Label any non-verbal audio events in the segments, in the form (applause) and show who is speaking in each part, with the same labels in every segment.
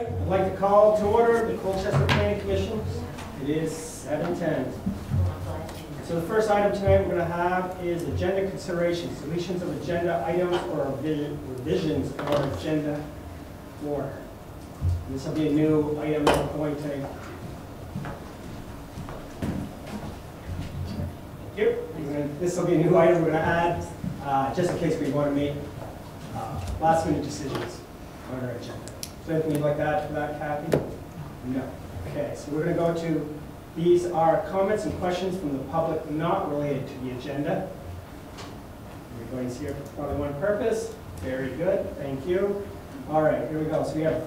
Speaker 1: I'd like to call to order the Colchester Planning Commission. It is seven ten. So the first item tonight we're gonna have is agenda considerations, deletions of agenda items or revisions of our agenda order. This will be a new item we're going to. We're this will be a new item we're gonna add, uh, just in case we want to make uh, last minute decisions on our agenda. Is there anything you'd like to add to that, Kathy? No. Okay, so we're going to go to, these are comments and questions from the public not related to the agenda. You're going to Everybody's here for probably one purpose. Very good, thank you. All right, here we go. So we have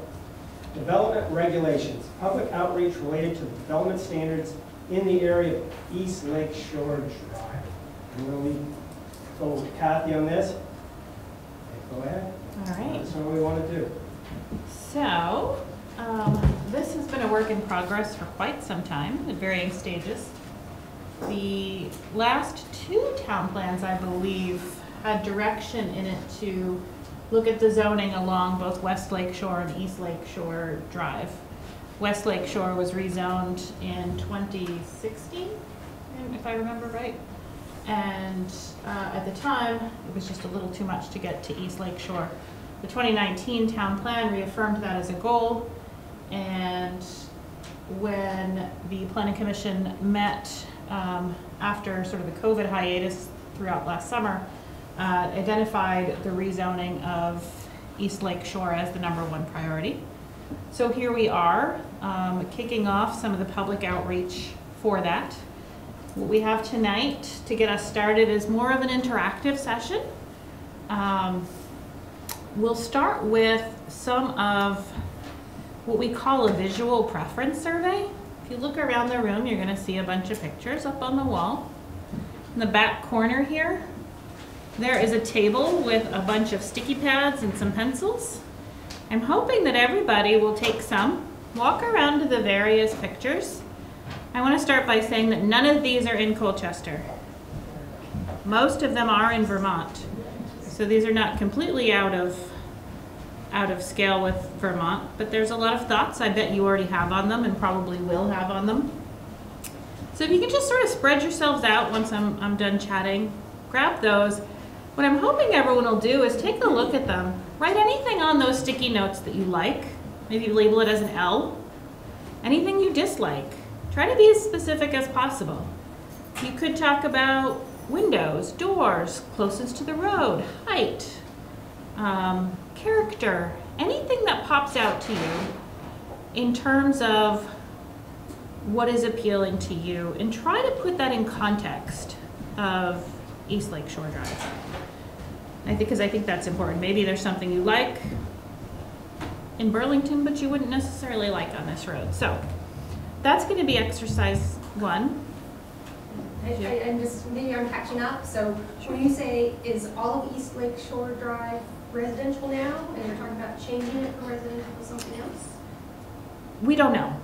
Speaker 1: development regulations, public outreach related to development standards in the area of East Lake Shore Drive. I'm going to leave, go with Kathy on this. Okay, Go ahead.
Speaker 2: All right,
Speaker 1: That's what we want to do.
Speaker 2: So, um, this has been a work in progress for quite some time at varying stages. The last two town plans, I believe, had direction in it to look at the zoning along both West Lake Shore and East Lake Shore Drive. West Lake Shore was rezoned in 2016, if I remember right. And uh, at the time, it was just a little too much to get to East Lake Shore. The 2019 town plan reaffirmed that as a goal, and when the planning commission met um, after sort of the COVID hiatus throughout last summer, uh, identified the rezoning of East Lake Shore as the number one priority. So here we are, um, kicking off some of the public outreach for that. What we have tonight to get us started is more of an interactive session. Um, We'll start with some of what we call a visual preference survey. If you look around the room, you're gonna see a bunch of pictures up on the wall. In the back corner here, there is a table with a bunch of sticky pads and some pencils. I'm hoping that everybody will take some, walk around to the various pictures. I want to start by saying that none of these are in Colchester. Most of them are in Vermont. So these are not completely out of, out of scale with Vermont, but there's a lot of thoughts I bet you already have on them and probably will have on them. So if you can just sort of spread yourselves out once I'm, I'm done chatting, grab those. What I'm hoping everyone will do is take a look at them. Write anything on those sticky notes that you like. Maybe label it as an L. Anything you dislike. Try to be as specific as possible. You could talk about windows, doors, closest to the road, height, um, character, anything that pops out to you in terms of what is appealing to you, and try to put that in context of East Lake Shore Drive. I think, because I think that's important. Maybe there's something you like in Burlington, but you wouldn't necessarily like on this road. So that's going to be exercise one.
Speaker 3: I, I, I'm just, maybe I'm catching up, so when you say, is all of East Lake Shore Drive residential now, and you're talking about changing it from residential to something else?
Speaker 2: We don't know.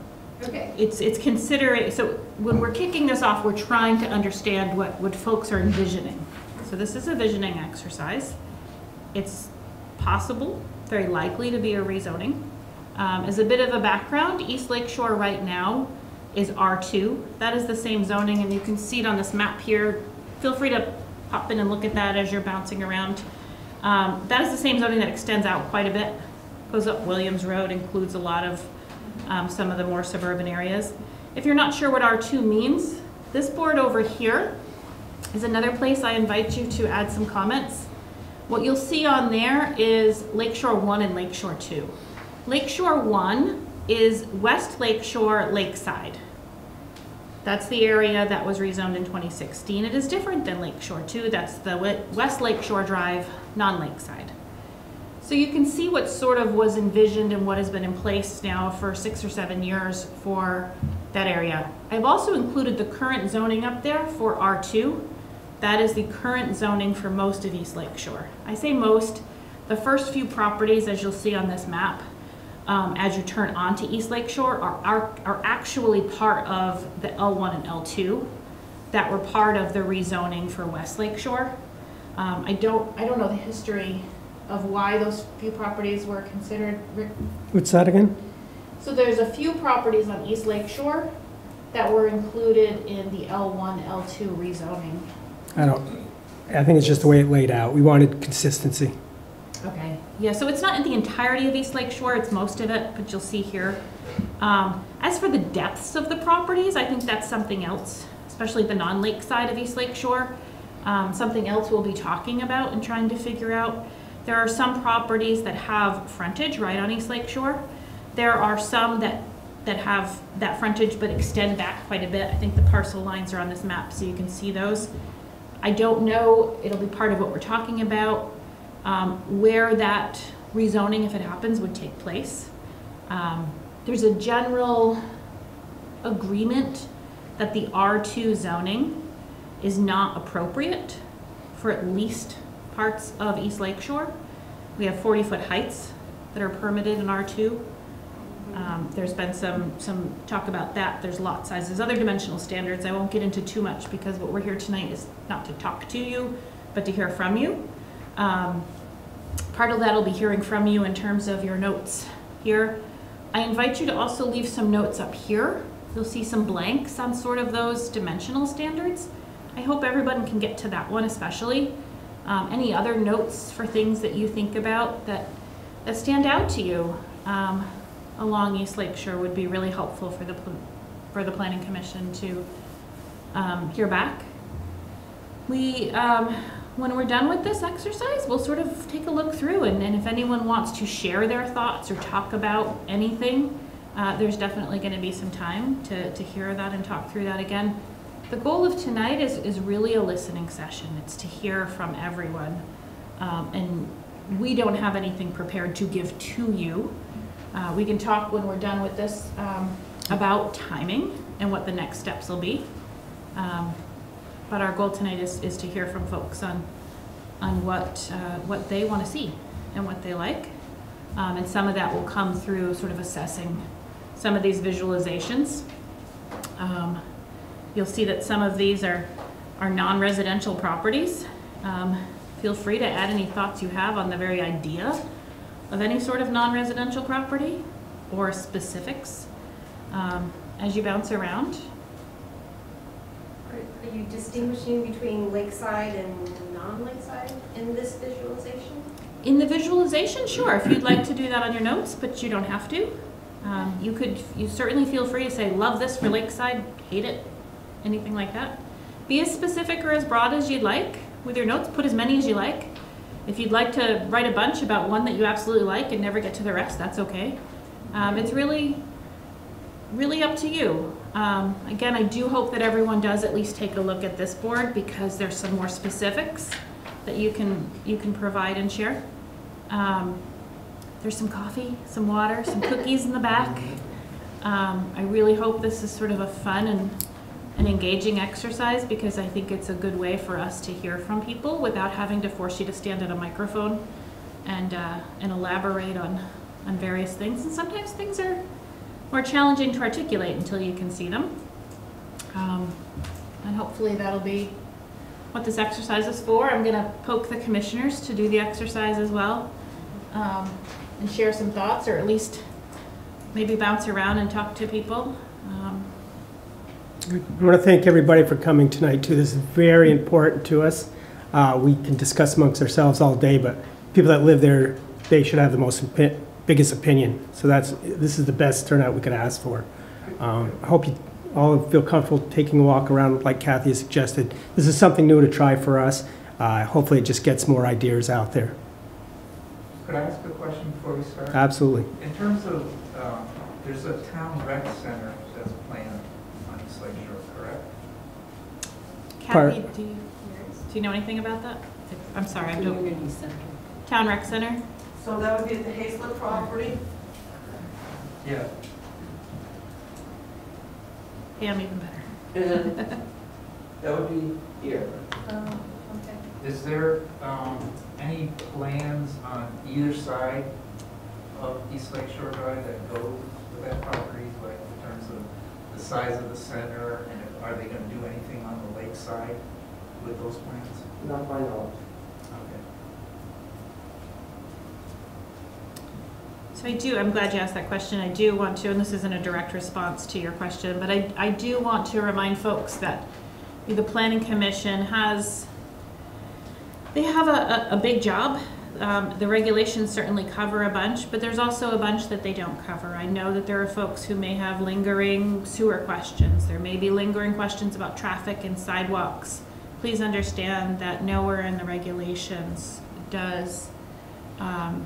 Speaker 3: Okay,
Speaker 2: It's, it's considering, so when we're kicking this off, we're trying to understand what, what folks are envisioning. So this is a visioning exercise. It's possible, very likely to be a rezoning. Um, as a bit of a background, East Lake Shore right now is R2. That is the same zoning, and you can see it on this map here. Feel free to pop in and look at that as you're bouncing around. Um, that is the same zoning that extends out quite a bit. Goes up Williams Road, includes a lot of um, some of the more suburban areas. If you're not sure what R2 means, this board over here is another place I invite you to add some comments. What you'll see on there is Lakeshore 1 and Lakeshore 2. Lakeshore 1 is West Lakeshore Lakeside. That's the area that was rezoned in 2016. It is different than Lakeshore 2. That's the we- West Lakeshore Drive, non-lakeside. So you can see what sort of was envisioned and what has been in place now for six or seven years for that area. I've also included the current zoning up there for R2. That is the current zoning for most of East Lake Shore. I say most, the first few properties, as you'll see on this map, um, as you turn onto East Lake Shore, are, are, are actually part of the L1 and L2 that were part of the rezoning for West Lake Shore. Um, I don't, I don't know the history of why those few properties were considered,
Speaker 1: What's that again?
Speaker 2: So there's a few properties on East Lake Shore that were included in the L1, L2 rezoning.
Speaker 1: I don't, I think it's just the way it laid out. We wanted consistency.
Speaker 2: Okay, yeah, so it's not in the entirety of East Lake Shore, it's most of it, but you'll see here. Um, As for the depths of the properties, I think that's something else, especially the non-lake side of East Lake Shore. Um, Something else we'll be talking about and trying to figure out. There are some properties that have frontage right on East Lake Shore. There are some that, that have that frontage but extend back quite a bit. I think the parcel lines are on this map, so you can see those. I don't know, it'll be part of what we're talking about, um, where that rezoning, if it happens, would take place. Um, There's a general agreement that the R2 zoning is not appropriate for at least parts of East Lake Shore. We have 40-foot heights that are permitted in R2. Um, There's been some, some talk about that. There's lot sizes, other dimensional standards. I won't get into too much because what we're here tonight is not to talk to you, but to hear from you. Um, Part of that I'll be hearing from you in terms of your notes here. I invite you to also leave some notes up here. You'll see some blanks on sort of those dimensional standards. I hope everyone can get to that one especially. Um, any other notes for things that you think about that, that stand out to you um, along East Lake Shore would be really helpful for the, for the planning commission to um, hear back. We, um, when we're done with this exercise, we'll sort of take a look through and, and if anyone wants to share their thoughts or talk about anything, uh, there's definitely gonna be some time to, to hear that and talk through that again. The goal of tonight is, is really a listening session. It's to hear from everyone. Um, and we don't have anything prepared to give to you. Uh, we can talk when we're done with this, um, about timing and what the next steps will be. Um, but our goal tonight is, is to hear from folks on, on what, uh, what they want to see and what they like. Um, and some of that will come through sort of assessing some of these visualizations. Um, you'll see that some of these are, are non-residential properties. Um, feel free to add any thoughts you have on the very idea of any sort of non-residential property or specifics um, as you bounce around.
Speaker 3: Are you distinguishing between lakeside and non-lakeside in this visualization?
Speaker 2: In the visualization, sure, if you'd like to do that on your notes, but you don't have to. Um, you could, you certainly feel free to say, love this for Lakeside, hate it, anything like that. Be as specific or as broad as you'd like with your notes, put as many as you like. If you'd like to write a bunch about one that you absolutely like and never get to the rest, that's okay. Um, it's really, really up to you. Um, again, I do hope that everyone does at least take a look at this board because there's some more specifics that you can, you can provide and share. Um, there's some coffee, some water, some cookies in the back. Um, I really hope this is sort of a fun and an engaging exercise because I think it's a good way for us to hear from people without having to force you to stand at a microphone and, uh, and elaborate on, on various things. And sometimes things are more challenging to articulate until you can see them. Um, and hopefully that'll be what this exercise is for. I'm gonna poke the commissioners to do the exercise as well. Um, and share some thoughts, or at least maybe bounce around and talk to people. Um,
Speaker 1: I want to thank everybody for coming tonight, too. This is very important to us. Uh, We can discuss amongst ourselves all day, but people that live there, they should have the most, biggest opinion. So that's, this is the best turnout we could ask for. Um, I hope you all feel comfortable taking a walk around like Kathy has suggested. This is something new to try for us. Uh, Hopefully, it just gets more ideas out there.
Speaker 4: Could I ask a question before we start?
Speaker 1: Absolutely.
Speaker 4: In terms of, um, there's a town rec center that's planned on East Lake Shore, correct?
Speaker 1: Part-
Speaker 2: Kathy, do you, do you know anything about that? I'm sorry, I'm doing,
Speaker 5: Community center.
Speaker 2: Town Rec Center?
Speaker 5: So that would be at the Hazelett property?
Speaker 4: Yeah.
Speaker 2: Yeah, I'm even better.
Speaker 5: And (laughs) that would be here.
Speaker 3: Oh, okay.
Speaker 4: Is there, um, any plans on either side of East Lake Shore Drive that go with that property, like in terms of the size of the center, and if- are they gonna do anything on the lake side with those plans?
Speaker 5: Not my knowledge.
Speaker 4: Okay.
Speaker 2: So I do, I'm glad you asked that question. I do want to, and this isn't a direct response to your question, but I, I do want to remind folks that the planning commission has, they have a, a, a big job. Um, the regulations certainly cover a bunch, but there's also a bunch that they don't cover. I know that there are folks who may have lingering sewer questions. There may be lingering questions about traffic and sidewalks. Please understand that nowhere in the regulations does, um,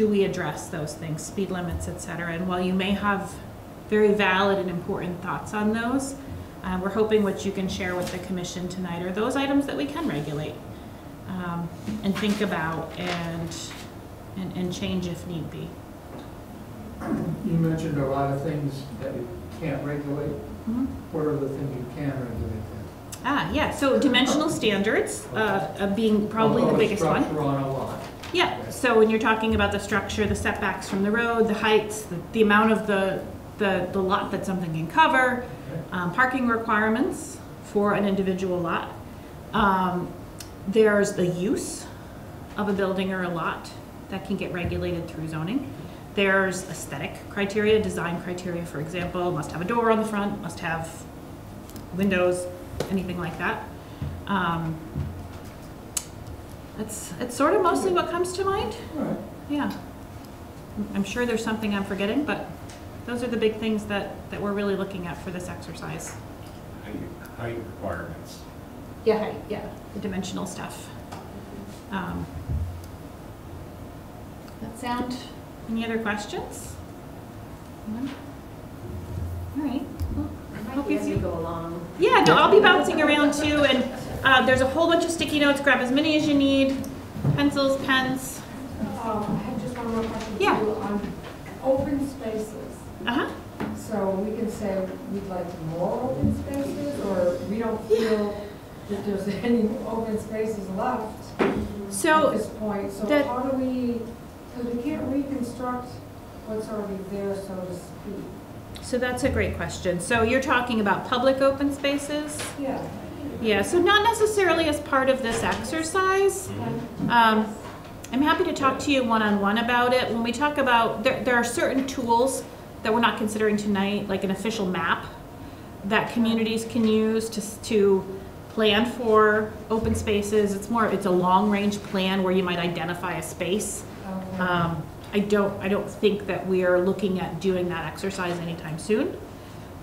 Speaker 2: do we address those things, speed limits, et cetera. And while you may have very valid and important thoughts on those, uh, we're hoping what you can share with the commission tonight are those items that we can regulate um, and think about and, and, and change if need be.
Speaker 4: You mentioned a lot of things that you can't regulate.
Speaker 2: Mhm.
Speaker 4: What are the things you can regulate
Speaker 2: Ah, yeah, so dimensional standards, uh, being
Speaker 4: then?
Speaker 2: probably the biggest one.
Speaker 4: On a lot.
Speaker 2: Yeah, so when you're talking about the structure, the setbacks from the road, the heights, the, the amount of the, the, the lot that something can cover, um, parking requirements for an individual lot. Um, there's the use of a building or a lot that can get regulated through zoning. There's aesthetic criteria, design criteria, for example, must have a door on the front, must have windows, anything like that. Um, that's, it's sort of mostly what comes to mind.
Speaker 4: All right.
Speaker 2: Yeah. I'm sure there's something I'm forgetting, but those are the big things that, that we're really looking at for this exercise.
Speaker 6: height height requirements.
Speaker 2: Yeah, height, yeah, the dimensional stuff. Um, That sound, any other questions? No? All right. well, hope you
Speaker 5: As we
Speaker 2: feel-
Speaker 5: go along.
Speaker 2: Yeah, no, I'll be bouncing around too, and uh, there's a whole bunch of sticky notes, grab as many as you need, pencils, pens.
Speaker 7: Um, I have just one more question
Speaker 2: Yeah.
Speaker 7: on open spaces.
Speaker 2: Uh-huh.
Speaker 7: So we can say we'd like more open spaces, or we don't feel that there's (laughs) any open spaces left at
Speaker 2: So,
Speaker 7: this point. So
Speaker 2: that-
Speaker 7: how do we, because we can't reconstruct what's already there, so to speak.
Speaker 2: so that's a great question. So you're talking about public open spaces?
Speaker 7: Yeah.
Speaker 2: Yeah, so not necessarily as part of this exercise. Um, I'm happy to talk to you one-on-one about it. When we talk about, there, there are certain tools that we're not considering tonight, like an official map that communities can use to, to plan for open spaces. It's more, it's a long-range plan where you might identify a space.
Speaker 7: Okay.
Speaker 2: Um, I don't, I don't think that we are looking at doing that exercise anytime soon,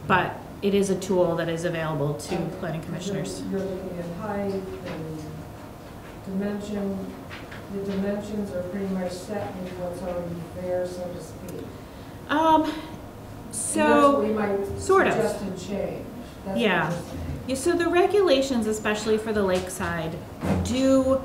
Speaker 2: but it is a tool that is available to planning commissioners.
Speaker 7: You're you're looking at height and dimension, the dimensions are pretty much set with what's already there, so to speak.
Speaker 2: Um, so,
Speaker 7: we might
Speaker 2: sort of.
Speaker 7: and change. That's
Speaker 2: Yeah. yeah, so the regulations, especially for the lakeside, do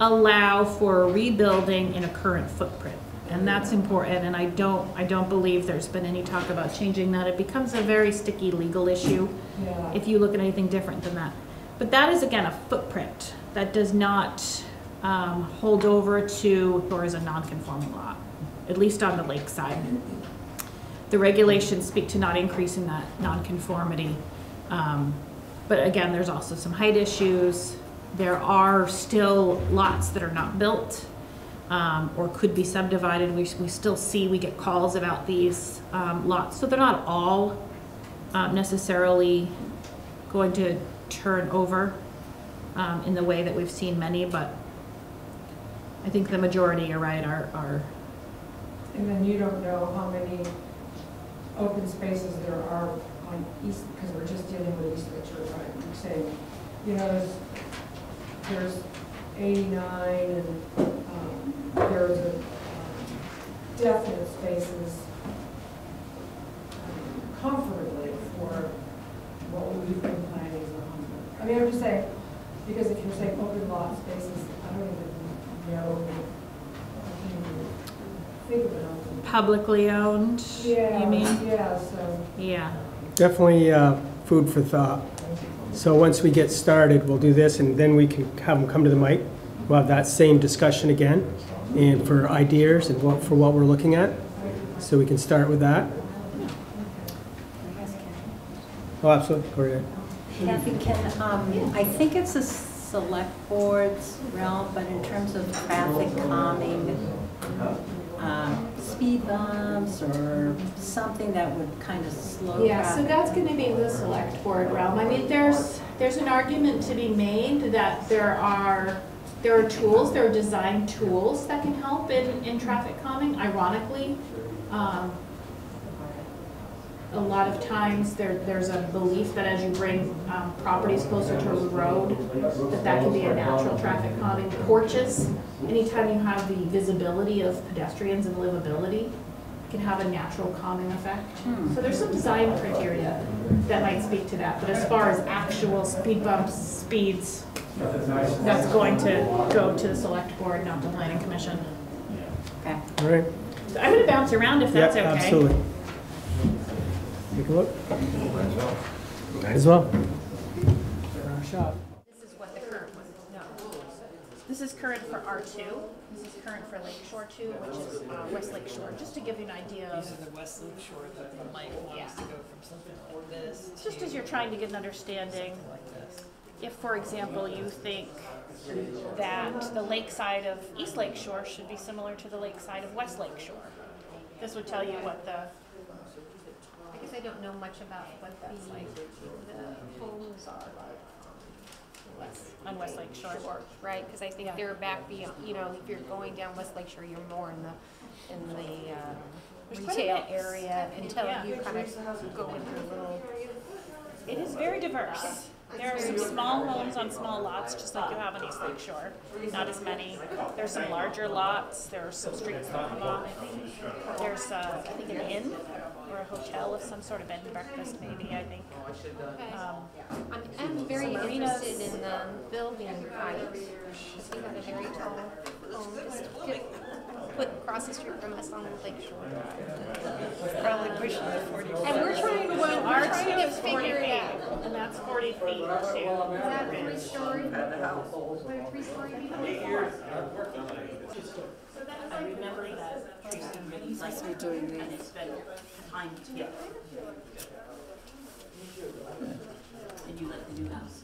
Speaker 2: allow for rebuilding in a current footprint. And that's important, and I don't, I don't believe there's been any talk about changing that. It becomes a very sticky legal issue.
Speaker 7: Yeah.
Speaker 2: if you look at anything different than that. But that is again a footprint that does not um, hold over to or is a non-conforming lot, at least on the lakeside. The regulations speak to not increasing that non-conformity. Um, But again, there's also some height issues. There are still lots that are not built um, or could be subdivided. We, we still see, we get calls about these um, lots. So they're not all uh, necessarily going to turn over um, in the way that we've seen many, but I think the majority, you're right, are, are,
Speaker 7: And then you don't know how many open spaces there are on East, because we're just dealing with East Litchfield, right? You're saying, you know, there's, there's eighty-nine and, um, there's a, um, definite spaces um, comfortably for what we've been planning as a hundred. I mean, I'm just saying, because if you're saying open lot spaces, I don't even know, I can't even think of an open.
Speaker 2: publicly owned,
Speaker 7: Yeah,
Speaker 2: you mean?
Speaker 7: Yeah, so.
Speaker 2: Yeah.
Speaker 1: Definitely uh, food for thought. So once we get started, we'll do this, and then we can have them come to the mic. We'll have that same discussion again, and for ideas and what, for what we're looking at. So we can start with that. Oh, absolutely, go ahead.
Speaker 8: Kathy, can, um, I think it's a select board's realm, but in terms of traffic calming, um, speed bumps or something that would kind of slow
Speaker 2: Yeah, so that's gonna be the select board realm. I mean, there's, there's an argument to be made that there are, there are tools, there are design tools that can help in, in traffic calming. Ironically, um, a lot of times there, there's a belief that as you bring, um, properties closer to a road, that that can be a natural traffic calming. Porches, anytime you have the visibility of pedestrians and livability, can have a natural calming effect. So there's some design criteria that might speak to that, but as far as actual speed bumps, speeds, that's going to go to the select board, not the planning commission.
Speaker 8: Okay.
Speaker 1: All right.
Speaker 2: So I'm gonna bounce around if that's okay.
Speaker 1: Absolutely. Take a look. Might as well. shot.
Speaker 3: This is what the current one, no.
Speaker 2: This is current for R2, this is current for Lake Shore 2, which is uh, West Lake Shore, just to give you an idea of,
Speaker 9: These are the West Loop Shore that the Mike wants to go from something like this to.
Speaker 2: just as you're trying to get an understanding,
Speaker 9: Like this.
Speaker 2: If, for example, you think that the lakeside of East Lake Shore should be similar to the lakeside of West Lake Shore, this would tell you what the,
Speaker 3: I guess I don't know much about what the, the homes are.
Speaker 2: West- on West Lake Shore.
Speaker 3: Shore, right, because I think
Speaker 2: Yeah.
Speaker 3: they're back beyond, you know, if you're going down West Lake Shore, you're more in the, in the,
Speaker 2: uh, a
Speaker 3: retail area until
Speaker 2: Yeah.
Speaker 3: you kind of go into a little.
Speaker 2: It is very diverse. There are some small homes on small lots, just like you have on East Lake Shore. Not as many. There's some larger lots. There are some streets that come off. There's, uh, I think, an inn or a hotel of some sort of bed and breakfast, maybe. I think. Um,
Speaker 3: I'm, I'm very interested in the building height, we have a very tall home, put across the street from us on Lake Shore
Speaker 9: Probably pushing the forty.
Speaker 3: And we're trying to, we're trying to
Speaker 2: is forty
Speaker 3: figure it out.
Speaker 2: and that's forty feet too.
Speaker 3: Is that three story? What a three story
Speaker 2: I remember that.
Speaker 9: He's also doing the.
Speaker 7: And you like the new house?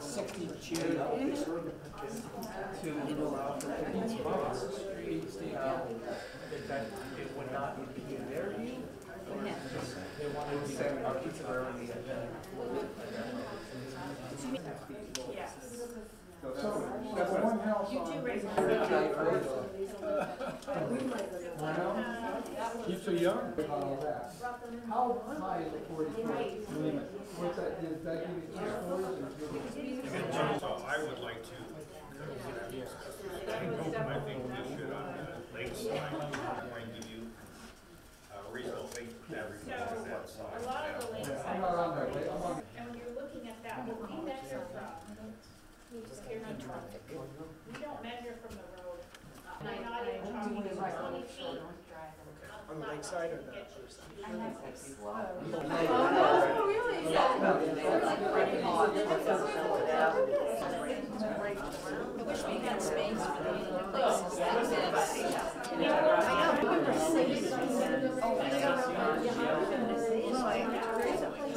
Speaker 10: Sixty Cherry
Speaker 4: To allow for the street, stay out.
Speaker 1: It would not be in their view.
Speaker 4: They wanted to set arbitrarily at that.
Speaker 10: So, that's one house
Speaker 2: You do raise.
Speaker 10: So young. How high is the forty limit? What's that, does that give you two stories or two?
Speaker 11: So I would like to, I think we should on the lakeside, point of view, uh, reasonable height for everything on that side.
Speaker 2: A lot of the lakeside
Speaker 10: I'm not on I'm.
Speaker 2: And when you're looking at that, we measure from, who's here traffic, we don't measure from the road. I'm not even talking about twenty feet.
Speaker 1: on the lakeside or the other side?
Speaker 9: Wish we had space for the places like this.
Speaker 2: I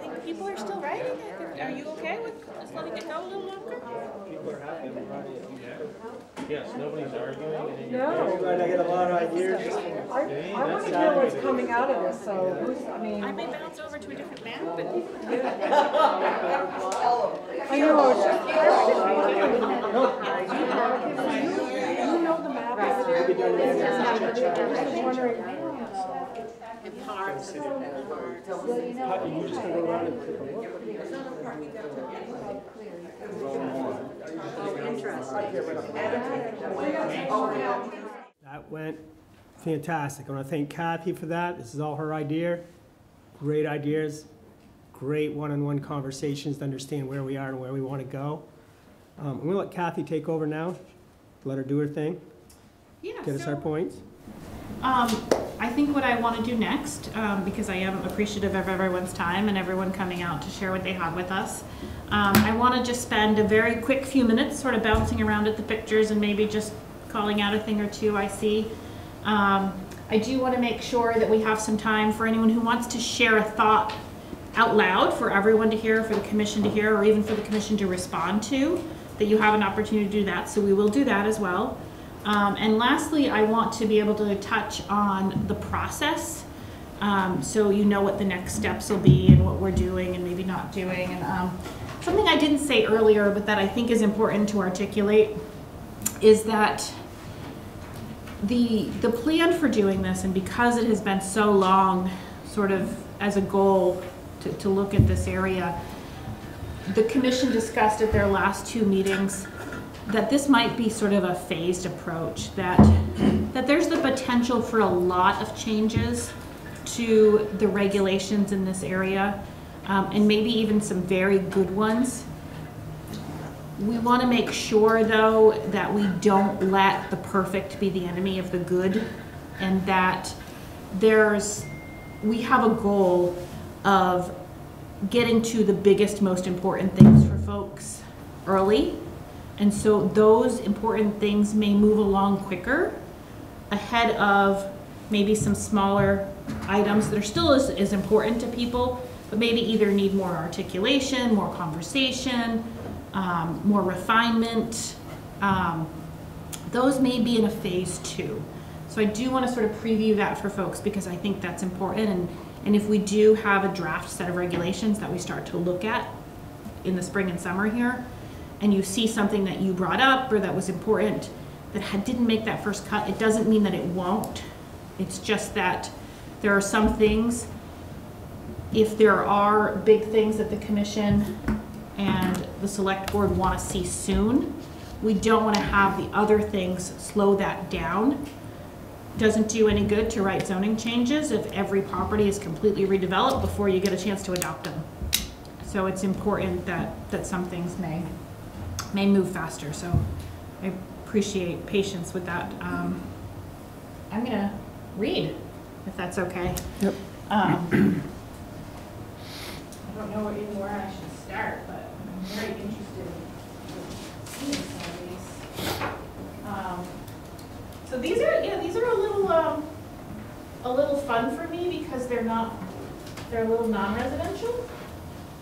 Speaker 2: think people are still writing it. Are you okay with just letting it go a little longer? People are happy.
Speaker 12: Yes, nobody's arguing.
Speaker 13: No,
Speaker 1: Right, I get a lot of ideas.
Speaker 13: I, I want to hear what's coming out of this, so who's, I mean,
Speaker 2: I may bounce over to a different map, but (laughs)
Speaker 13: I know. (laughs) You know the map
Speaker 1: You just? That went fantastic. I want to thank Kathy for that. This is all her idea. Great ideas, great one-on-one conversations to understand where we are and where we want to go. Um, I'm going to let Kathy take over now, let her do her thing,
Speaker 2: yeah.
Speaker 1: get us our points.
Speaker 2: Um, I think what I want to do next, um, because I am appreciative of everyone's time and everyone coming out to share what they have with us, um, I want to just spend a very quick few minutes sort of bouncing around at the pictures and maybe just calling out a thing or two I see. Um, I do want to make sure that we have some time for anyone who wants to share a thought out loud for everyone to hear, for the commission to hear, or even for the commission to respond to, that you have an opportunity to do that. So we will do that as well. Um, and lastly, I want to be able to touch on the process. Um, so you know what the next steps will be and what we're doing and maybe not doing. And um, something I didn't say earlier, but that I think is important to articulate, is that the the plan for doing this, and because it has been so long, sort of as a goal to, to look at this area, the commission discussed at their last two meetings that this might be sort of a phased approach, that, that there's the potential for a lot of changes to the regulations in this area, um, and maybe even some very good ones. We want to make sure, though, that we don't let the perfect be the enemy of the good, and that there's, we have a goal of getting to the biggest, most important things for folks early. And so those important things may move along quicker ahead of maybe some smaller items that are still as, as important to people, but maybe either need more articulation, more conversation, um, more refinement. Um, those may be in a phase two. So I do want to sort of preview that for folks because I think that's important. And, and if we do have a draft set of regulations that we start to look at in the spring and summer here, and you see something that you brought up or that was important that didn't make that first cut, it doesn't mean that it won't. It's just that there are some things, if there are big things that the commission and the select board want to see soon, we don't want to have the other things slow that down. Doesn't do any good to write zoning changes if every property is completely redeveloped before you get a chance to adopt them. So it's important that, that some things may may move faster, so I appreciate patience with that. Um, I'm gonna read, if that's okay.
Speaker 1: Yep.
Speaker 2: Um, I don't know even where I should start, but I'm very interested in seeing some of these. Um, So these are, yeah, these are a little, um, a little fun for me because they're not, they're a little non-residential.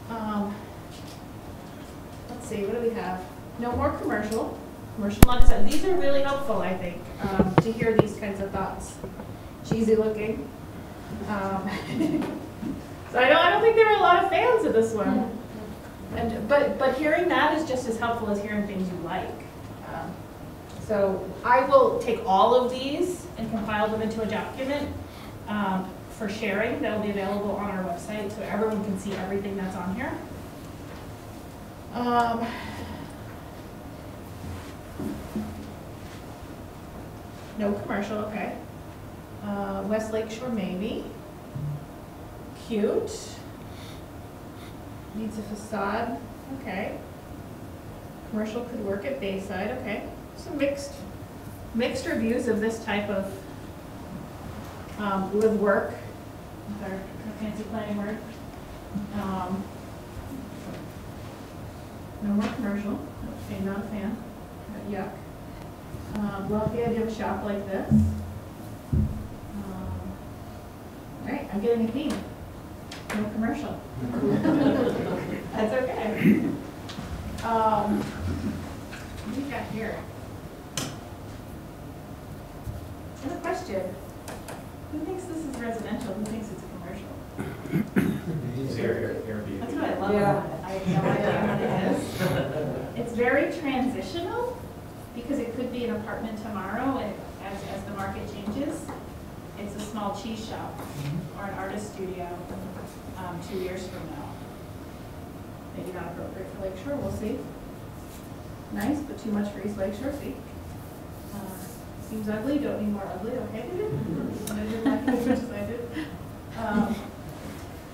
Speaker 2: Um, let's see, what do we have? No more commercial, commercial exempt. These are really helpful, I think, um, to hear these kinds of thoughts. Cheesy looking. Um, (laughs) so I don't, I don't think there are a lot of fans of this one. And, but, but hearing that is just as helpful as hearing things you like. So I will take all of these and compile them into a document. um, for sharing. That'll be available on our website, so everyone can see everything that's on here. Um, No commercial, okay. Uh, West Lakeshore maybe. Cute. Needs a facade, okay. Commercial could work at Bayside, okay. Some mixed, mixed reviews of this type of, um, with work, with our fancy planning word. Um, No more commercial, okay, not a fan, yuck. Um, love the idea of a shop like this. Um, All right, I'm getting a theme. No commercial. (laughs) That's okay. Um, what do we got here? And a question. Who thinks this is residential? Who thinks it's a commercial? That's what I love about it. I have no idea what it is. It's very transitional because it could be an apartment tomorrow and as, as the market changes, it's a small cheese shop or an artist studio, um, two years from now. Maybe not appropriate for Lake Shore, we'll see. Nice, but too much for East Lake Shore, see? Seems ugly, don't need more ugly, okay? (laughs) I didn't like it as much as I did. Um,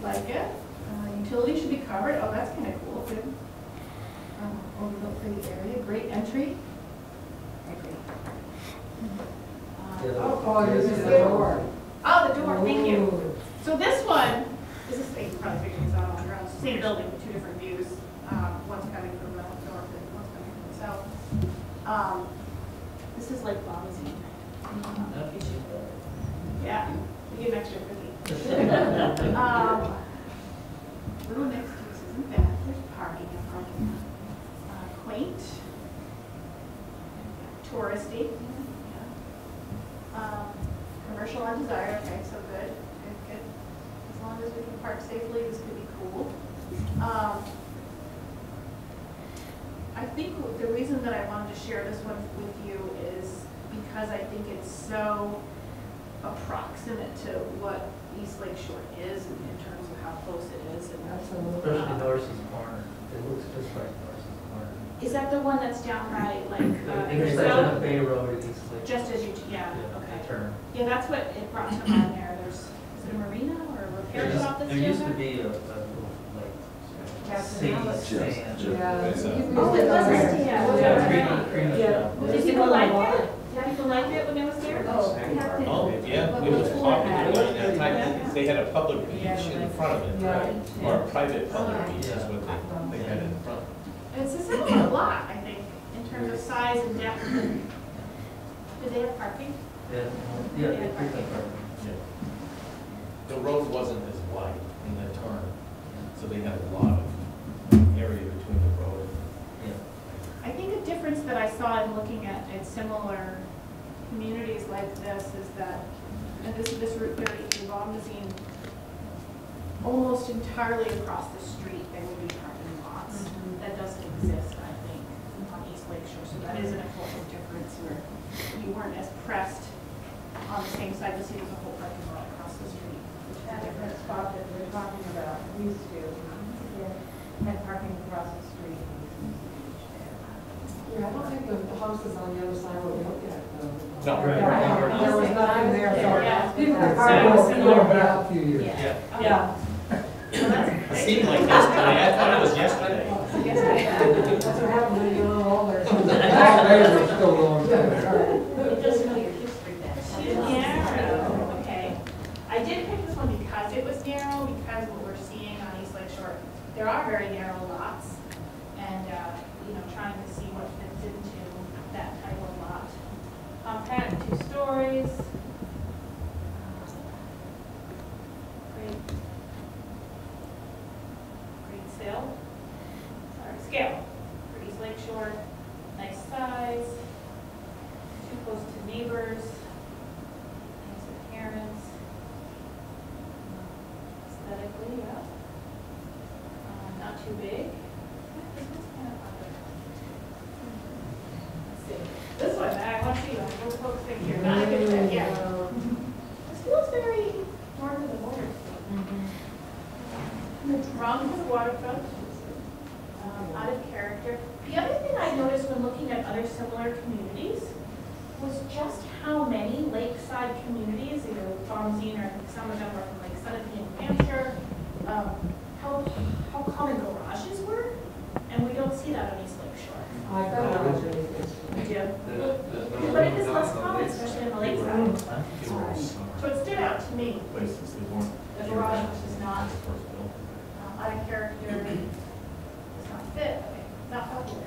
Speaker 2: Like it, uh, utilities should be covered, oh, that's kinda cool, good. Um, Overlook for the area, great entry. I agree. Uh, oh,
Speaker 13: Oh, this is the door.
Speaker 2: Oh, the door, thank you. So this one, this is, you probably figure this out on your own, same building with two different views. Um, One's coming from the north and one's coming from the south. Um, This is like Bomoseen. Yeah, we give extra. (laughs) Um, Little mixed use isn't bad, there's parking and parking. Uh, Quaint. Touristy. yeah. Um, Commercial on desire, okay, so good, good, good. As long as we can park safely, this could be cool. Um, I think the reason that I wanted to share this one with you is because I think it's so approximate to what East Lake Shore is in in terms of how close it is and.
Speaker 13: Absolutely.
Speaker 4: Especially Dorsey's Corner, it looks just like Dorsey's Corner.
Speaker 2: Is that the one that's down by like, uh,
Speaker 4: Intersection
Speaker 2: Brazil?
Speaker 4: of Bay Road and East Lake.
Speaker 2: Just as you, yeah,
Speaker 4: Yeah,
Speaker 2: okay.
Speaker 4: turn.
Speaker 2: Yeah, that's what it brought to mind there. There's, is it a marina or a
Speaker 4: There
Speaker 2: repair
Speaker 4: used,
Speaker 2: shop that's
Speaker 4: there
Speaker 2: down
Speaker 4: used to be a, a little, like,
Speaker 13: Captain
Speaker 4: city
Speaker 13: Alex.
Speaker 4: stand.
Speaker 13: Yeah.
Speaker 2: Oh, it was, yeah.
Speaker 4: Yeah, creamy, creamy
Speaker 13: Yeah.
Speaker 2: Did people like it? Did people like it when it was there?
Speaker 3: Oh,
Speaker 12: Oh, yeah, it was popular during that time. They had a public beach in front of it, right? Or a private public beach is what they, they had in front.
Speaker 2: It's a similar lot, I think, in terms of size and depth. Did they have parking?
Speaker 4: Yeah, yeah, they picked up our,
Speaker 12: The road wasn't as wide in the turn, so they had a lot of area between the road.
Speaker 4: Yeah.
Speaker 2: I think a difference that I saw in looking at, at similar communities like this is that, and this, this Route 32, Bomoseen, almost entirely across the street, there would be parking lots. Mm-hmm. That doesn't exist, I think, on East Lake Shore, so that is an important difference where you weren't as pressed on the same side, to see there's a whole parking lot across the street. which is
Speaker 13: That
Speaker 2: different.
Speaker 13: spot that we're talking about, we used to, mm-hmm. had parking across the street.
Speaker 7: Yeah, I don't think the houses on the other side were looked at, though.
Speaker 12: No.
Speaker 4: Right.
Speaker 13: There was nothing there, so.
Speaker 2: Yeah.
Speaker 13: People
Speaker 2: Yeah.
Speaker 13: could park over
Speaker 2: Similar.
Speaker 13: going back a few years.
Speaker 2: Yeah.
Speaker 12: Yeah.
Speaker 2: So that's
Speaker 12: It seemed like yesterday, I thought it was yesterday.
Speaker 2: Yesterday.
Speaker 7: That's what happened when you were older.
Speaker 13: All days are still going too.
Speaker 9: It doesn't know your history then.
Speaker 2: Narrow, okay. I did pick this one because it was narrow, because what we're seeing on East Lake Shore, there are very narrow lots. And, uh, you know, trying to see what fits into that type of lot. Compact, two stories. Great. Great sale, sorry, scale for East Lake Shore, nice size, too close to neighbors, nice appearance. Aesthetically, yeah. Uh, Not too big. Yeah, This one's kind of odd. Let's see. This one, I want to see, what folks think here, not a good fit, yeah. there, I think some of them were from like Sunapee and New Hampshire, um, how, how common garages were, and we don't see that on East Lake Shore.
Speaker 7: I thought it was really
Speaker 2: We do. But it is less common, especially in the lakeside. So it stood out to me,
Speaker 12: Places they weren't.
Speaker 2: the garage was not um, out of character, it's not fit, okay, not popular.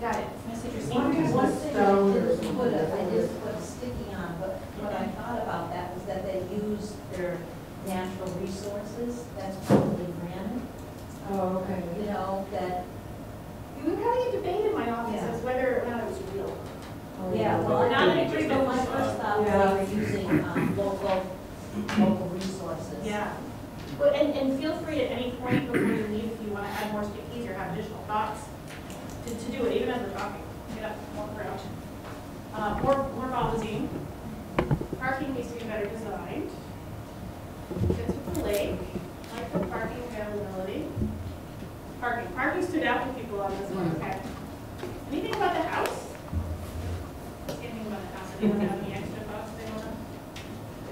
Speaker 2: Got it, message
Speaker 13: One
Speaker 2: received.
Speaker 13: is
Speaker 9: One
Speaker 13: the
Speaker 9: thing I
Speaker 13: stone or
Speaker 9: didn't
Speaker 13: something.
Speaker 9: put, a- I didn't put a sticky on, but what I thought about that was that they use their natural resources, that's probably granite,
Speaker 13: Oh, okay.
Speaker 9: you know, that,
Speaker 2: We were having a debate in my office as whether or not it was real.
Speaker 13: Oh,
Speaker 9: yeah, well,
Speaker 2: Not
Speaker 9: I
Speaker 2: an
Speaker 9: didn't, but my first thought was they were using, um, local, local resources.
Speaker 2: Yeah. But, and, and feel free at any point before you leave, if you want to add more stickies or have additional thoughts, to, to do it, even as we're talking. Get up, walk around. Uh, more, more Bomoseen. Parking needs to be better designed. Fits with the lake, like the parking availability. Parking, parking stood out to people on this one, okay. Anything about the house? Anything about the house, anyone have any extra thoughts they wanna?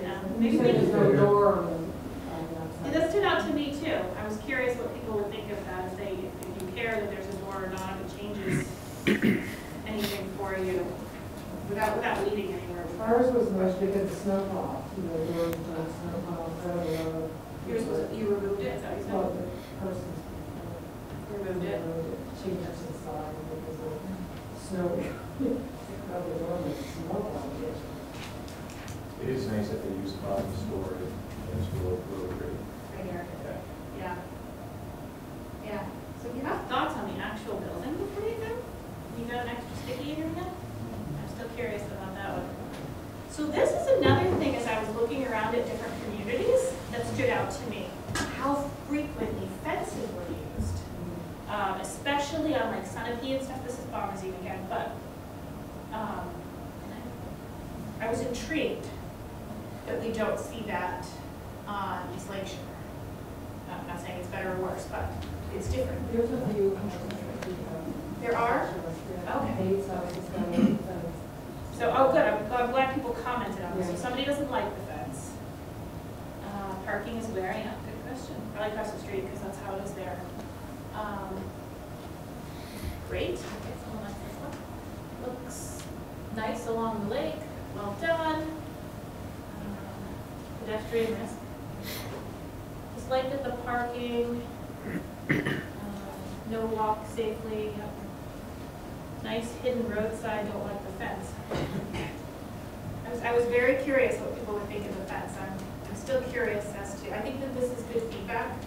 Speaker 2: No.
Speaker 7: You said there's no door on the, on
Speaker 2: Yeah,
Speaker 7: that side.
Speaker 2: that stood out to me too. I was curious what people would think of that, if they, if you care that there's a door or not, if it changes anything for you, without, without leading anywhere.
Speaker 7: Ours was much because of snowplow, you know, there was a snowplow, so, uh.
Speaker 2: Yours was, you removed it, is that what you
Speaker 7: Well,
Speaker 2: said?
Speaker 7: the person's.
Speaker 2: Removed it?
Speaker 7: Changed us inside because of snow. Probably door with snowplow, yes.
Speaker 12: It is nice that they use bottom story as well, really great.
Speaker 2: Right here.
Speaker 12: Yeah.
Speaker 2: Yeah. Yeah. So if you have thoughts on the actual building before you go? You got an extra sticky in your head? I'm still curious about that one. So this is another thing as I was looking around at different communities that stood out to me. How frequently fences were used. Um, on like Sunapee and stuff, this is Bomoseen again, but, um, I was intrigued that we don't see that on East Lake Shore. I'm not saying it's better or worse, but it's different.
Speaker 7: There's a few.
Speaker 2: There are?
Speaker 7: Okay. So it's got a fence.
Speaker 2: So, oh, good, I'm I'm glad people commented on this. So somebody doesn't like the fence. Uh, Parking is where, yeah, good question. Probably across the street, because that's how it is there. Um, Great, one. Looks nice along the lake, well done. Um, Pedestrian risk. Just like that the parking, um, no walk safely, yep. Nice hidden roadside, don't like the fence. I was, I was very curious what people would think of the fence. I'm, I'm still curious as to, I think that this is good feedback.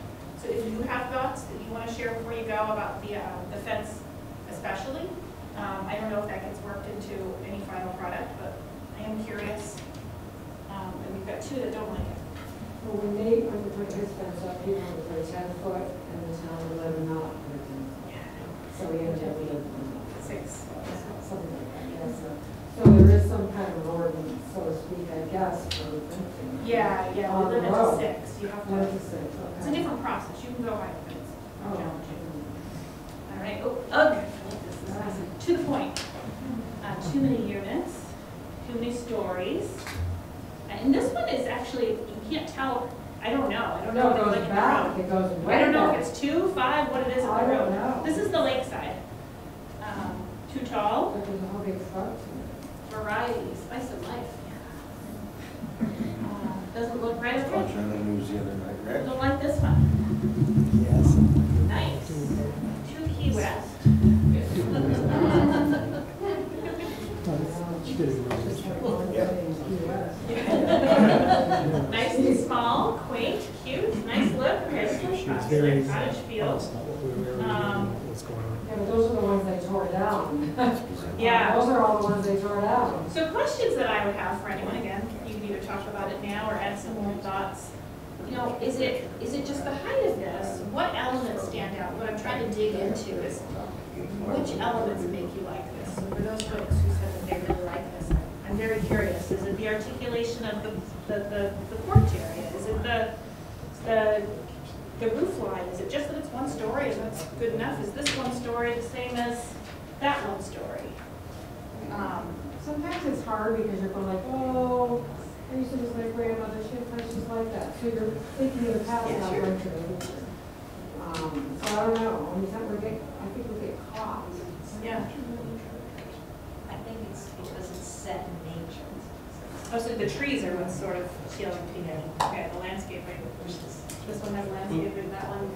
Speaker 2: So if you have thoughts that you want to share before you go about the, uh, the fence especially, um, I don't know if that gets worked into any final product, but I am curious. Um, and we've got two that don't like it.
Speaker 7: Well, when went to put his fence up, to put a ten foot and the town would let him not put a ten foot. So we ended up with
Speaker 2: Six.
Speaker 7: something like that, yeah, so. So there is some kind of ordinance, so to speak, I guess, for the fencing.
Speaker 2: Yeah, yeah, we
Speaker 7: the
Speaker 2: limit to six. You have to,
Speaker 7: to six, okay.
Speaker 2: it's a different process. You can go by the fence.
Speaker 7: Oh.
Speaker 2: All right, oh, ugh, this is nice and to the point. Uh, too many units, too many stories. And this one is actually, you can't tell, I don't know, I don't know.
Speaker 7: No, it
Speaker 2: if
Speaker 7: goes
Speaker 2: it's like in
Speaker 7: back, it goes way
Speaker 2: I don't know
Speaker 7: back.
Speaker 2: if it's two, five, what it is on
Speaker 7: I
Speaker 2: the
Speaker 7: don't
Speaker 2: road.
Speaker 7: know.
Speaker 2: This is the lakeside. Um, Too tall,
Speaker 7: But there's a whole big front to it.
Speaker 2: variety, spice of life. Uh, Doesn't look right okay.
Speaker 6: on the news the other night, right?
Speaker 2: Don't like this one.
Speaker 6: Yes.
Speaker 2: Nice and small, quaint, cute, nice look, very cottage feel. Um,
Speaker 7: Yeah, but those are the ones they tore down. (laughs)
Speaker 2: Yeah. (laughs)
Speaker 7: Those are all the ones they tore down.
Speaker 2: So questions that I would have for anyone, again, you can either talk about it now or add some more thoughts. You know, is it, is it just the height of this? What elements stand out? What I'm trying to dig into is which elements make you like this? So for those folks who said that they really like this, I'm very curious. Is it the articulation of the, the, the, the porch area? Is it the, the, the roof line? Is it just that it's one story and that's good enough? Is this one story the same as that one story? Um,
Speaker 7: Sometimes it's hard because you're going like, oh, I used to just my grandmother, she had places like that, so you're thinking of the past,
Speaker 2: Yeah,
Speaker 7: not
Speaker 2: sure.
Speaker 7: going to. Um, so I don't know, I mean, that we get, I think we get caught.
Speaker 2: Yeah.
Speaker 9: I think it's because it's set in nature.
Speaker 2: Oh, so the trees are what's sort of sealing together. Okay, the landscaping. This one has landscaping, that one.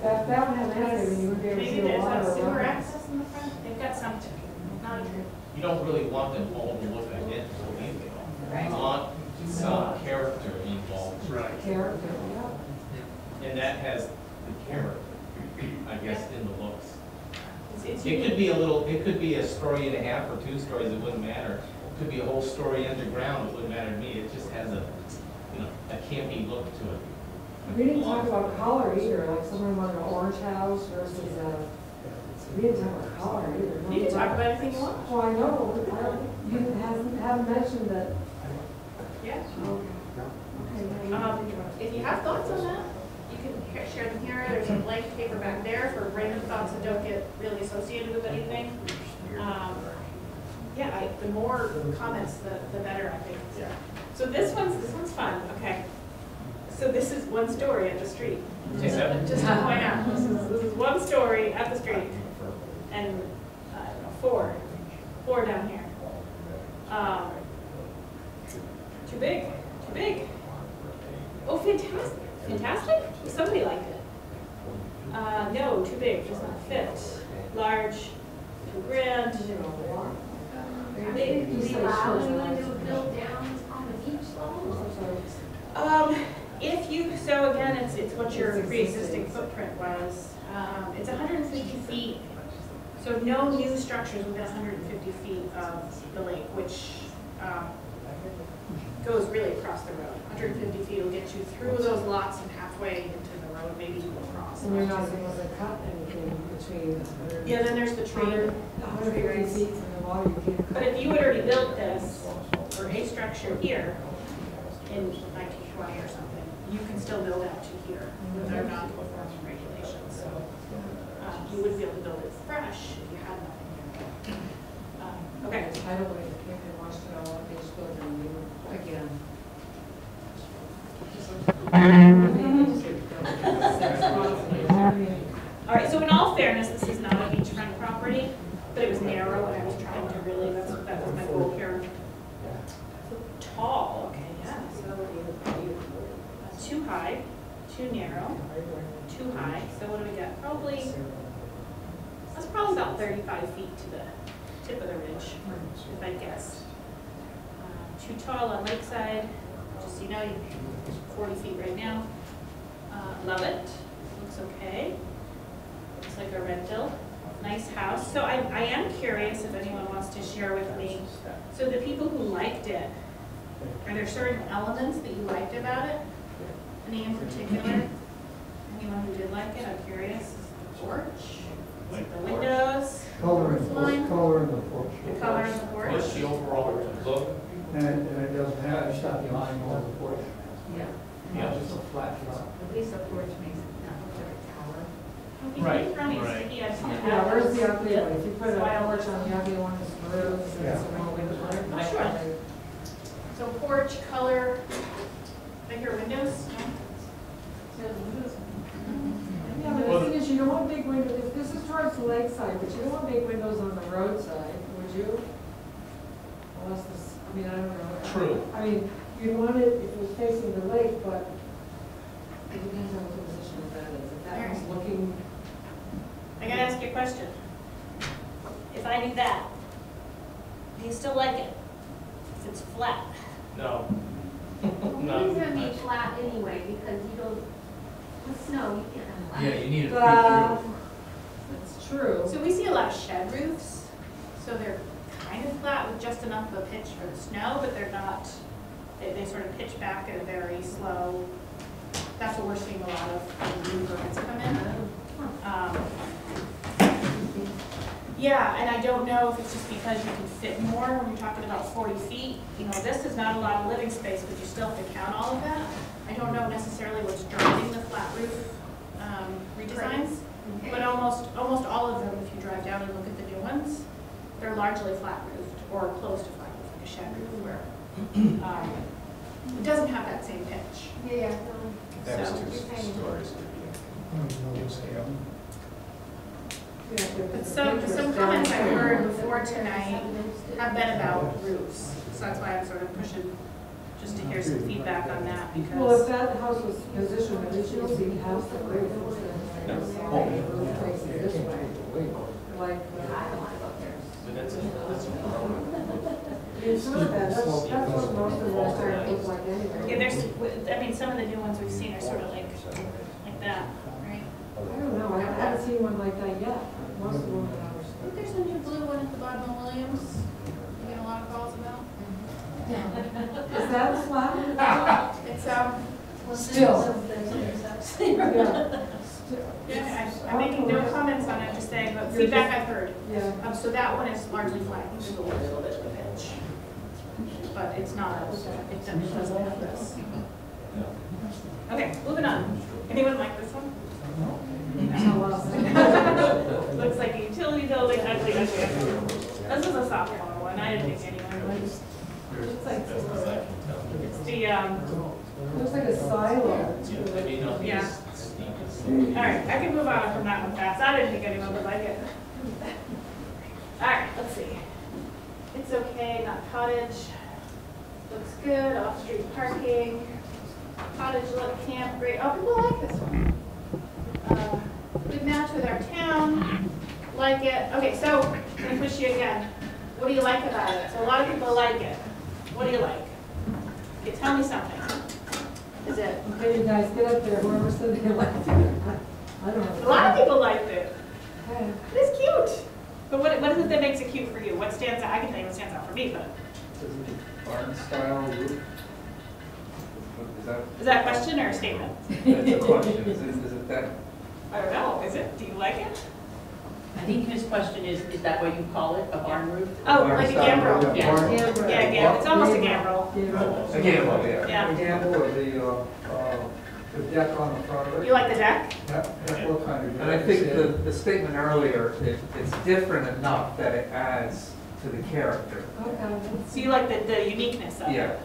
Speaker 7: That, that one has landscaping, you would be able to see
Speaker 2: Maybe
Speaker 7: the
Speaker 2: there's
Speaker 7: water.
Speaker 2: not sewer
Speaker 7: around.
Speaker 2: access in the front. They've got something, not a tree.
Speaker 12: You don't really want them all to look identical either.
Speaker 2: Right.
Speaker 12: You want some character involved.
Speaker 11: Right.
Speaker 7: Character, yeah.
Speaker 12: And that has the character, I guess, in the looks.
Speaker 2: It's- It's
Speaker 12: It could be a little, it could be a story and a half or two stories, it wouldn't matter. It could be a whole story underground, it wouldn't matter to me, it just has a, you know, a campy look to it.
Speaker 7: We didn't talk about color either, like someone wanted an orange house versus a, we didn't talk about color either.
Speaker 2: You can talk about anything you want.
Speaker 7: Well, I know, but I don't, you haven't, haven't mentioned that.
Speaker 2: Yeah.
Speaker 7: Okay.
Speaker 2: Um, If you have thoughts on that, you can he- share them here. There's a blank paper back there for random thoughts that don't get really associated with anything. Um, Yeah, I, the more comments, the, the better, I think.
Speaker 11: Yeah.
Speaker 2: So this one's, this one's fun, okay. So this is one story at the street. Just to just to point out, this is, this is one story at the street. And, I don't know, four, four down here. Um, Too big, too big. Oh, fantastic, fantastic? Somebody liked it. Uh, no, too big, does not fit. Large, too grand.
Speaker 3: They, do they allow anyone to build down on the beach level?
Speaker 2: Um, if you, so again, it's, it's what your pre-existing footprint was. Um, it's hundred and fifty feet, so no new structures within hundred and fifty feet of the lake, which, um, goes really across the road. Hundred and fifty feet will get you through those lots and halfway into the road, maybe across.
Speaker 7: And you're not supposed to cut anything between.
Speaker 2: Yeah, then there's the tree.
Speaker 7: Hundred fifty feet from the water, you can't.
Speaker 2: But if you had already built this, or a structure here, in nineteen twenty or something, you can still build out to here with our non-conforming regulations, so, um, you would be able to build it fresh if you had nothing here. Um, Okay,
Speaker 7: I don't wait, you can watch it all, they just go and you, again.
Speaker 2: all right, so in all fairness, this is not a beachfront property, but it was narrow, and I was trying to really, that's, that was my goal here. Tall, okay, yeah, so, uh, too high, too narrow, too high, so what do we got? Probably, that's probably about thirty-five feet to the tip of the ridge, if I guess. Uh, Too tall on lakeside, just so you know, you forty feet right now. Uh, love it, looks okay. Looks like a rental, nice house. So I, I am curious if anyone wants to share with me. So the people who liked it, are there certain elements that you liked about it? Any in particular? Anyone who did like it, I'm curious. Is The porch, Is it the windows,
Speaker 10: Color
Speaker 2: roof line,
Speaker 10: color in the porch.
Speaker 2: the color of the porch?
Speaker 12: What's the overall look?
Speaker 10: And it, and it doesn't have, it's not behind on the porch.
Speaker 9: Yeah.
Speaker 12: Yeah.
Speaker 10: Just a flat top.
Speaker 9: At least the porch makes it not look like a tower.
Speaker 12: Right,
Speaker 2: think from it,
Speaker 12: right.
Speaker 2: sticky, I've seen it.
Speaker 7: Yeah, where's the ugly one? If you put a
Speaker 2: That's
Speaker 7: porch on the ugly one, it's roofs and
Speaker 10: Yeah.
Speaker 7: some more windows.
Speaker 2: Oh, sure. So porch, color, bigger windows?
Speaker 7: Yeah, but the thing is, you don't want big windows, if this is towards the lakeside, but you don't want big windows on the roadside, would you? Unless this, I mean, I don't know.
Speaker 12: True.
Speaker 7: I mean, you'd want it if it was facing the lake, but it depends on what the position of that is. If that was looking,
Speaker 2: I gotta ask you a question. If I do that, do you still like it? If it's flat?
Speaker 12: No. (laughs)
Speaker 3: Well, It's gonna be flat anyway, because you don't, with snow, you can't have flat.
Speaker 4: Yeah, you need a peak
Speaker 7: uh,
Speaker 4: roof.
Speaker 7: that's true.
Speaker 2: So we see a lot of shed roofs, so they're kind of flat with just enough of a pitch for the snow, but they're not, they, they sort of pitch back at a very slow, that's what we're seeing a lot of new permits come in. Um, Yeah, and I don't know if it's just because you can fit more, when you're talking about forty feet, you know, this is not a lot of living space, but you still have to count all of that. I don't know necessarily what's driving the flat roof, um, redesigns, but almost, almost all of them, if you drive down and look at the new ones, they're largely flat roofed or close to flat roof, like a shed roof where, (clears throat) um, it doesn't have that same pitch.
Speaker 3: Yeah, yeah.
Speaker 12: That was
Speaker 2: So-
Speaker 12: two stories.
Speaker 2: But some, some comments I've heard before tonight have been about roofs, so that's why I'm sort of pushing, just to hear some feedback on that,
Speaker 7: Well, if that house was positioned, at least you'll see half the roof.
Speaker 12: No.
Speaker 7: The roof faces this way, like, uh,
Speaker 12: But that's, that's a problem.
Speaker 7: it's not bad, that's, that's what most of the restaurants look like anyway.
Speaker 2: yeah, there's, I mean, some of the new ones we've seen are sort of like, like that, right?
Speaker 7: I don't know, I haven't seen one like that yet, most of them that I
Speaker 2: think there's a new blue one at the bottom of Williams, you get a lot of calls about.
Speaker 7: Is that a flat? (laughs) Still. Yeah.
Speaker 2: yeah, I- I'm making no comments on it, just saying, but feedback I've heard.
Speaker 7: Yeah.
Speaker 2: Um, so that one is largely flat, there's a little bit of a pitch. But it's not, it doesn't doesn't have this. Okay, moving on. Anyone like this one? No. (laughs) Looks like a utility building, ugly, ugly, ugly. This is a softball one, I didn't think anyone would. Looks like, it's the, um,
Speaker 7: Looks like a silo.
Speaker 2: yeah. All right, I can move on from that one fast. I didn't think anyone would like it. All right, let's see. It's okay, not cottage. Looks good, off-street parking. Cottage look camp, great. Oh, people like this one. Uh, Good match with our town, like it. Okay, so, I'm gonna push you again. What do you like about it? So a lot of people like it. What do you like? Okay, tell me something. Is it
Speaker 7: Okay, you guys, get up there, whoever said they liked it. I don't know.
Speaker 2: A lot of people liked it.
Speaker 7: Okay.
Speaker 2: It's cute. But what, what is it that makes it cute for you? What stands out? I can tell you what stands out for me, but
Speaker 4: Barn style roof? Is that,
Speaker 2: is that a question or a statement?
Speaker 4: that's a question, is it, is it that,
Speaker 2: I don't know. Is it? Do you like it?
Speaker 5: I think his question is, is that what you call it, a barn roof?
Speaker 2: Oh, like a
Speaker 4: style,
Speaker 2: gambrel.
Speaker 4: yeah, barn-
Speaker 2: Yeah, gam- it's almost a gambrel.
Speaker 4: a gamble, yeah.
Speaker 2: Yeah.
Speaker 10: The gamble or the, uh, uh, the deck on the front of it.
Speaker 2: You like the deck?
Speaker 10: That, that what kind of.
Speaker 4: And I think the, the statement earlier, it, it's different enough that it adds to the character.
Speaker 7: Okay.
Speaker 2: So you like the, the uniqueness of it?
Speaker 4: Yeah.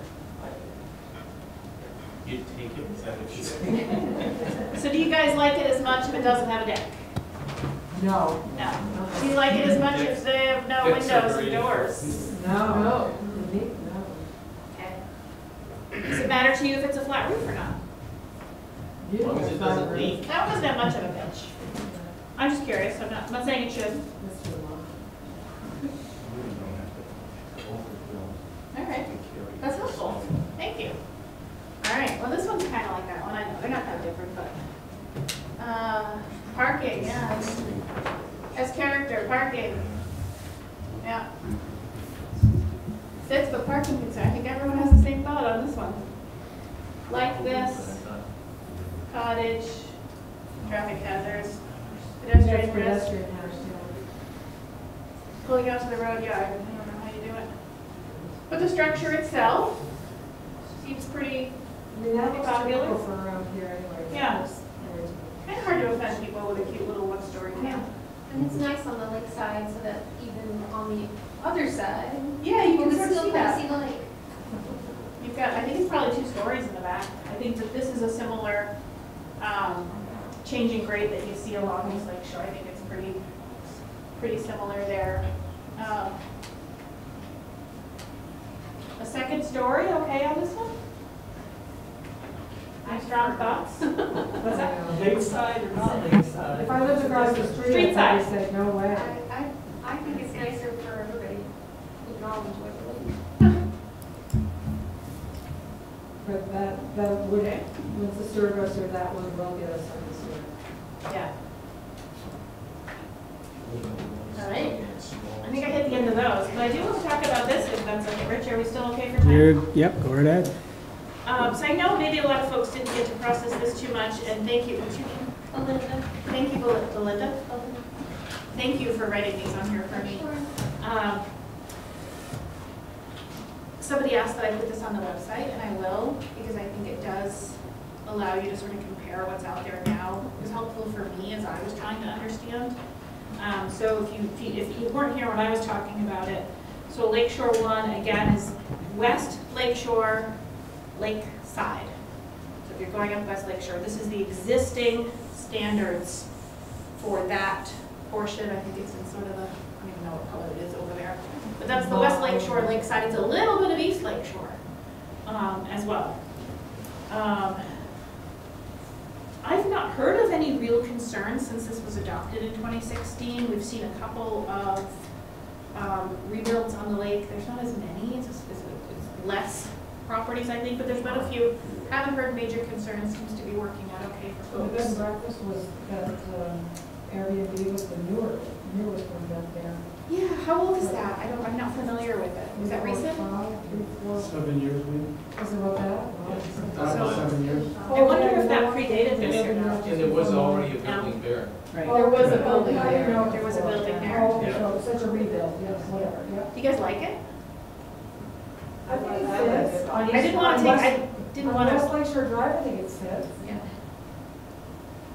Speaker 12: You'd take it, is that what you (laughs) said?
Speaker 2: So do you guys like it as much if it doesn't have a deck?
Speaker 7: No.
Speaker 2: No. Do you like it as much if they have no windows and doors?
Speaker 7: No. No. No.
Speaker 2: Okay. Does it matter to you if it's a flat roof or not?
Speaker 12: As long as it doesn't leak.
Speaker 2: That one doesn't have much of a pitch. I'm just curious. I'm not, I'm not saying it should. All right. That's helpful. Thank you. All right, well, this one's kind of like that one. I know, they're not that different, but. Uh, Parking, yeah. As character, parking. Yeah. Fits, but parking concern. I think everyone has the same thought on this one. Like this, cottage, traffic hazards, pedestrian risk, pulling out to the road yard. I don't know how you do it. But the structure itself seems pretty.
Speaker 7: I mean, that
Speaker 2: Popular?
Speaker 7: for around here anyway.
Speaker 2: Yeah. Kind of hard to offend people with a cute little one-story camp.
Speaker 3: And it's nice on the lake side so that even on the other side,
Speaker 2: Yeah, you can sort
Speaker 3: still
Speaker 2: see that.
Speaker 3: see the lake.
Speaker 2: You've got, I think it's probably two stories in the back. I think that this is a similar, um, changing grade that you see along East Lake Shore. I think it's pretty, pretty similar there. Um, A second story, okay on this one? Any strong thoughts? What's that? (laughs)
Speaker 5: Lakeside or not lakeside?
Speaker 7: If I lived across the street,
Speaker 2: Street
Speaker 7: I'd
Speaker 2: side.
Speaker 7: probably say, no way.
Speaker 3: I, I, I think it's nicer for everybody. We can all enjoy the lake.
Speaker 7: But that, that would,
Speaker 2: Okay.
Speaker 7: once the sewer goes through, that one will get us on the sewer.
Speaker 2: Yeah. All right. I think I hit the end of those, but I do want to talk about this if that's okay. Rich, are we still okay for time?
Speaker 1: You're, yep, go right ahead.
Speaker 2: Um, so I know maybe a lot of folks didn't get to process this too much, and thank you, what's your name? Belinda. Thank you, Bel- Belinda. Thank you for writing these on here for me. Um, Somebody asked that I put this on the website, and I will, because I think it does allow you to sort of compare what's out there now. It was helpful for me as I was trying to understand. Um, so if you, if you- if you weren't here when I was talking about it, So Lake Shore one, again, is west Lake Lake side. So if you're going up West Lake Shore, this is the existing standards for that portion. I think it's in sort of the, I don't even know what color it is over there. But that's the West Lake Shore, lake side. It's a little bit of East Lake Shore, um, as well. Um, I've not heard of any real concerns since this was adopted in 2016. We've seen a couple of um, rebuilds on the lake. There's not as many, it's, it's, it's less properties, I think, but there's been a few. Haven't heard major concerns, seems to be working out okay for
Speaker 7: So the bed and
Speaker 2: folks.
Speaker 7: breakfast was, that um, Airbnb was the newer, newest one up there.
Speaker 2: Yeah, how old is that? I don't, I'm not familiar with it. Was that recent?
Speaker 7: Five, three, four,
Speaker 10: Seven years, maybe?
Speaker 7: was it about that?
Speaker 10: About seven years.
Speaker 2: I wonder if that predated
Speaker 12: And
Speaker 2: this or
Speaker 12: it,
Speaker 2: not.
Speaker 12: and there was already a building there.
Speaker 2: There was a building
Speaker 7: I didn't
Speaker 2: there.
Speaker 7: know
Speaker 2: There was a building there.
Speaker 7: Oh,
Speaker 12: Yeah.
Speaker 7: so such a rebuild, yes, whatever, yeah.
Speaker 2: Do you guys like it?
Speaker 7: I think it
Speaker 4: I
Speaker 7: fits. On
Speaker 2: I didn't want to
Speaker 7: East-
Speaker 2: take, I didn't
Speaker 7: West-
Speaker 2: want
Speaker 7: On West
Speaker 2: to.
Speaker 7: Lake Drive, I think it fits.
Speaker 2: Yeah.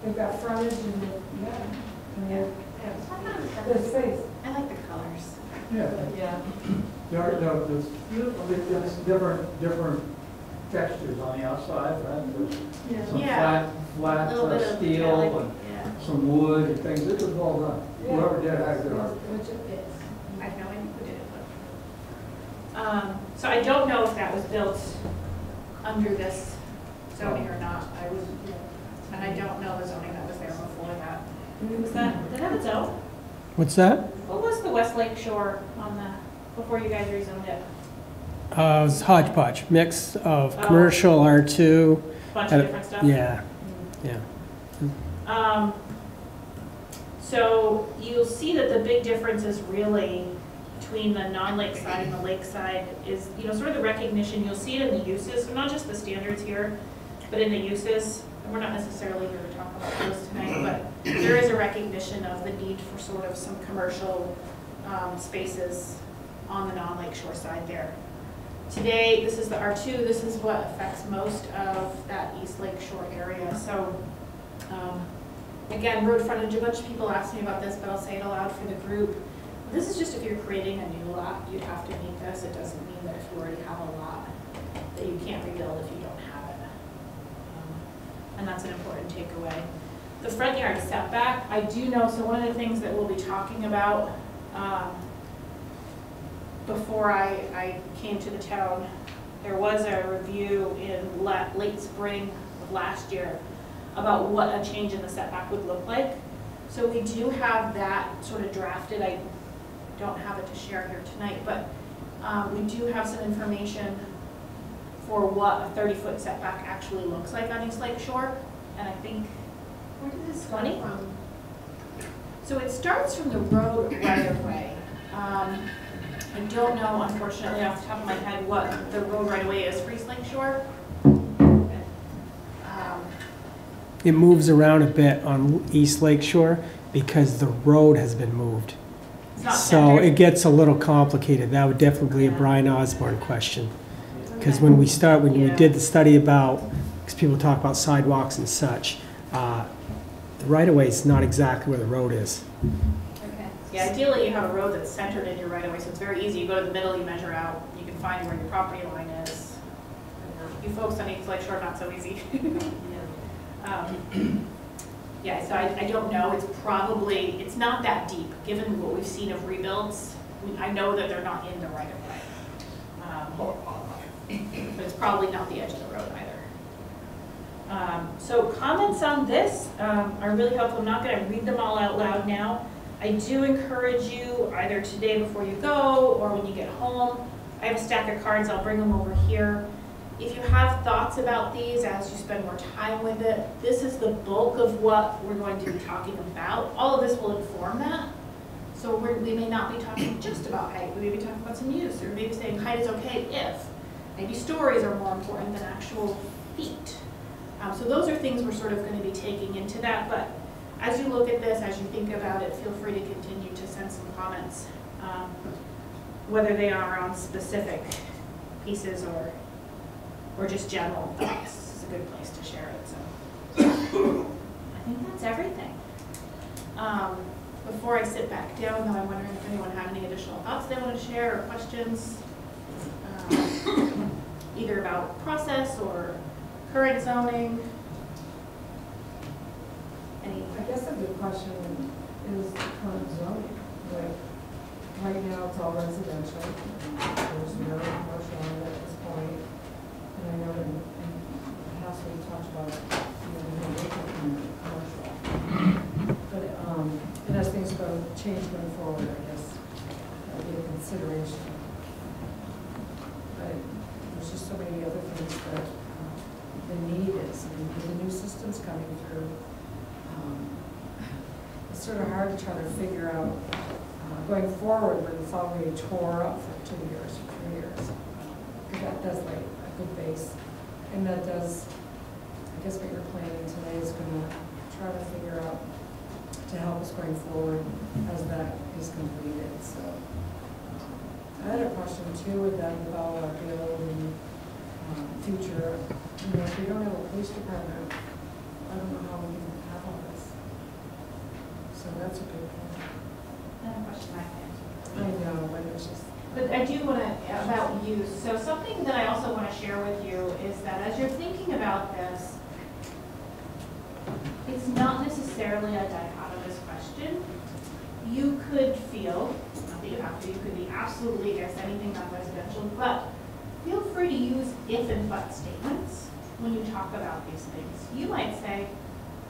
Speaker 7: They've got frontage and, yeah, and
Speaker 2: Yeah.
Speaker 7: they're, there's space.
Speaker 2: I like the colors.
Speaker 10: Yeah,
Speaker 4: Yeah.
Speaker 10: there are, there there's, there's different, different textures on the outside, right? There's some
Speaker 2: Yeah.
Speaker 10: flat, flat
Speaker 2: little
Speaker 10: uh,
Speaker 2: of
Speaker 10: steel
Speaker 2: metallic,
Speaker 10: and
Speaker 2: yeah.
Speaker 10: some wood and things, it was well done. Whoever did it had good art.
Speaker 7: Which it fits.
Speaker 2: I have no idea who did it, but. Um, so I don't know if that was built under this zoning or not. I was, and I don't know the zoning that was there before that. Was that, did it have its own?
Speaker 1: What's that?
Speaker 2: What was the West Lake Shore on the, before you guys rezoned it?
Speaker 1: Uh, it was hodgepodge, mix of
Speaker 2: Oh.
Speaker 1: commercial, R2.
Speaker 2: Bunch of different stuff?
Speaker 1: Yeah, yeah.
Speaker 2: Um, so you'll see that the big difference is really between the non-lake side and the lake side is, you know, sort of the recognition, you'll see it in the uses, so not just the standards here, but in the uses, and we're not necessarily here to talk about those tonight, but there is a recognition of the need for sort of some commercial, um, spaces on the non-lake shore side there. Today, this is the R2, this is what affects most of that East Lake Shore area, so, um, Again, road frontage, a bunch of people asked me about this, but I'll say it aloud for the group. This is just if you're creating a new lot, you'd have to meet this. It doesn't mean that if you already have a lot, that you can't rebuild if you don't have it. Um, And that's an important takeaway. The front yard setback, I do know, so one of the things that we'll be talking about, um, before I, I came to the town, there was a review in la- late spring of last year about what a change in the setback would look like. So we do have that sort of drafted, I don't have it to share here tonight, but um, we do have some information for what a thirty-foot setback actually looks like on East Lake Shore, and I think,
Speaker 3: Where did this come
Speaker 2: Twenty?
Speaker 3: from?
Speaker 2: so it starts from the road right of way. Um, I don't know unfortunately off the top of my head what the road right of way is for East Lake Shore. Um,
Speaker 1: It moves around a bit on East Lake Shore because the road has been moved.
Speaker 2: It's not
Speaker 1: So it gets a little complicated. That would definitely be a Brian Osborne question. Because when we start, when we did the study about, because people talk about sidewalks and such, uh, the right-of-way is not exactly where the road is.
Speaker 2: Okay. Yeah, ideally you have a road that's centered in your right of way, so it's very easy. You go to the middle, you measure out, you can find where your property line is. You folks on East Lake Shore, not so easy. (laughs) Um, Yeah, so I, I don't know, it's probably, it's not that deep, given what we've seen of rebuilds. We- I know that they're not in the right of way. Um, But it's probably not the edge of the road either. Um, So comments on this um, are really helpful. I'm not going to read them all out loud now. I do encourage you, either today before you go or when you get home, I have a stack of cards, I'll bring them over here. If you have thoughts about these as you spend more time with it, this is the bulk of what we're going to be talking about. All of this will inform that. So we may not be talking just about height, we may be talking about some use, or maybe saying height is okay if. Maybe stories are more important than actual feet. Um, so those are things we're sort of gonna be taking into that, but as you look at this, as you think about it, feel free to continue to send some comments. um, Whether they are on specific pieces or, or just general thoughts, this is a good place to share it, so. I think that's everything. Um, before I sit back down, though, I'm wondering if anyone had any additional thoughts they want to share or questions, um, either about process or current zoning. Any,
Speaker 7: I guess a good question is current zoning, like, right now it's all residential. There's no commercial at this point. And I know in, in the past we talked about, you know, no vacant commercial. But, um, and as things go, change going forward, I guess, that'll be a consideration. But there's just so many other things that, uh, the need is, I mean, the new system's coming through. Um, It's sort of hard to try to figure out, uh, going forward, when it's already tore up for two years, or three years. That does like good base, and that does, I guess what you're planning today is gonna try to figure out to help us going forward as that is completed, so. um, I had a question too with that, with all our build and, um, future, you know, if we don't have a police department, I don't know how we can have all this. So that's a big point.
Speaker 2: another question I had.
Speaker 7: I know, but it's just.
Speaker 2: But I do want to, about use, so something that I also want to share with you is that as you're thinking about this, it's not necessarily a dichotomous question. You could feel, not that you have to, you could be absolutely against anything non-residential, but feel free to use if and but statements when you talk about these things. You might say,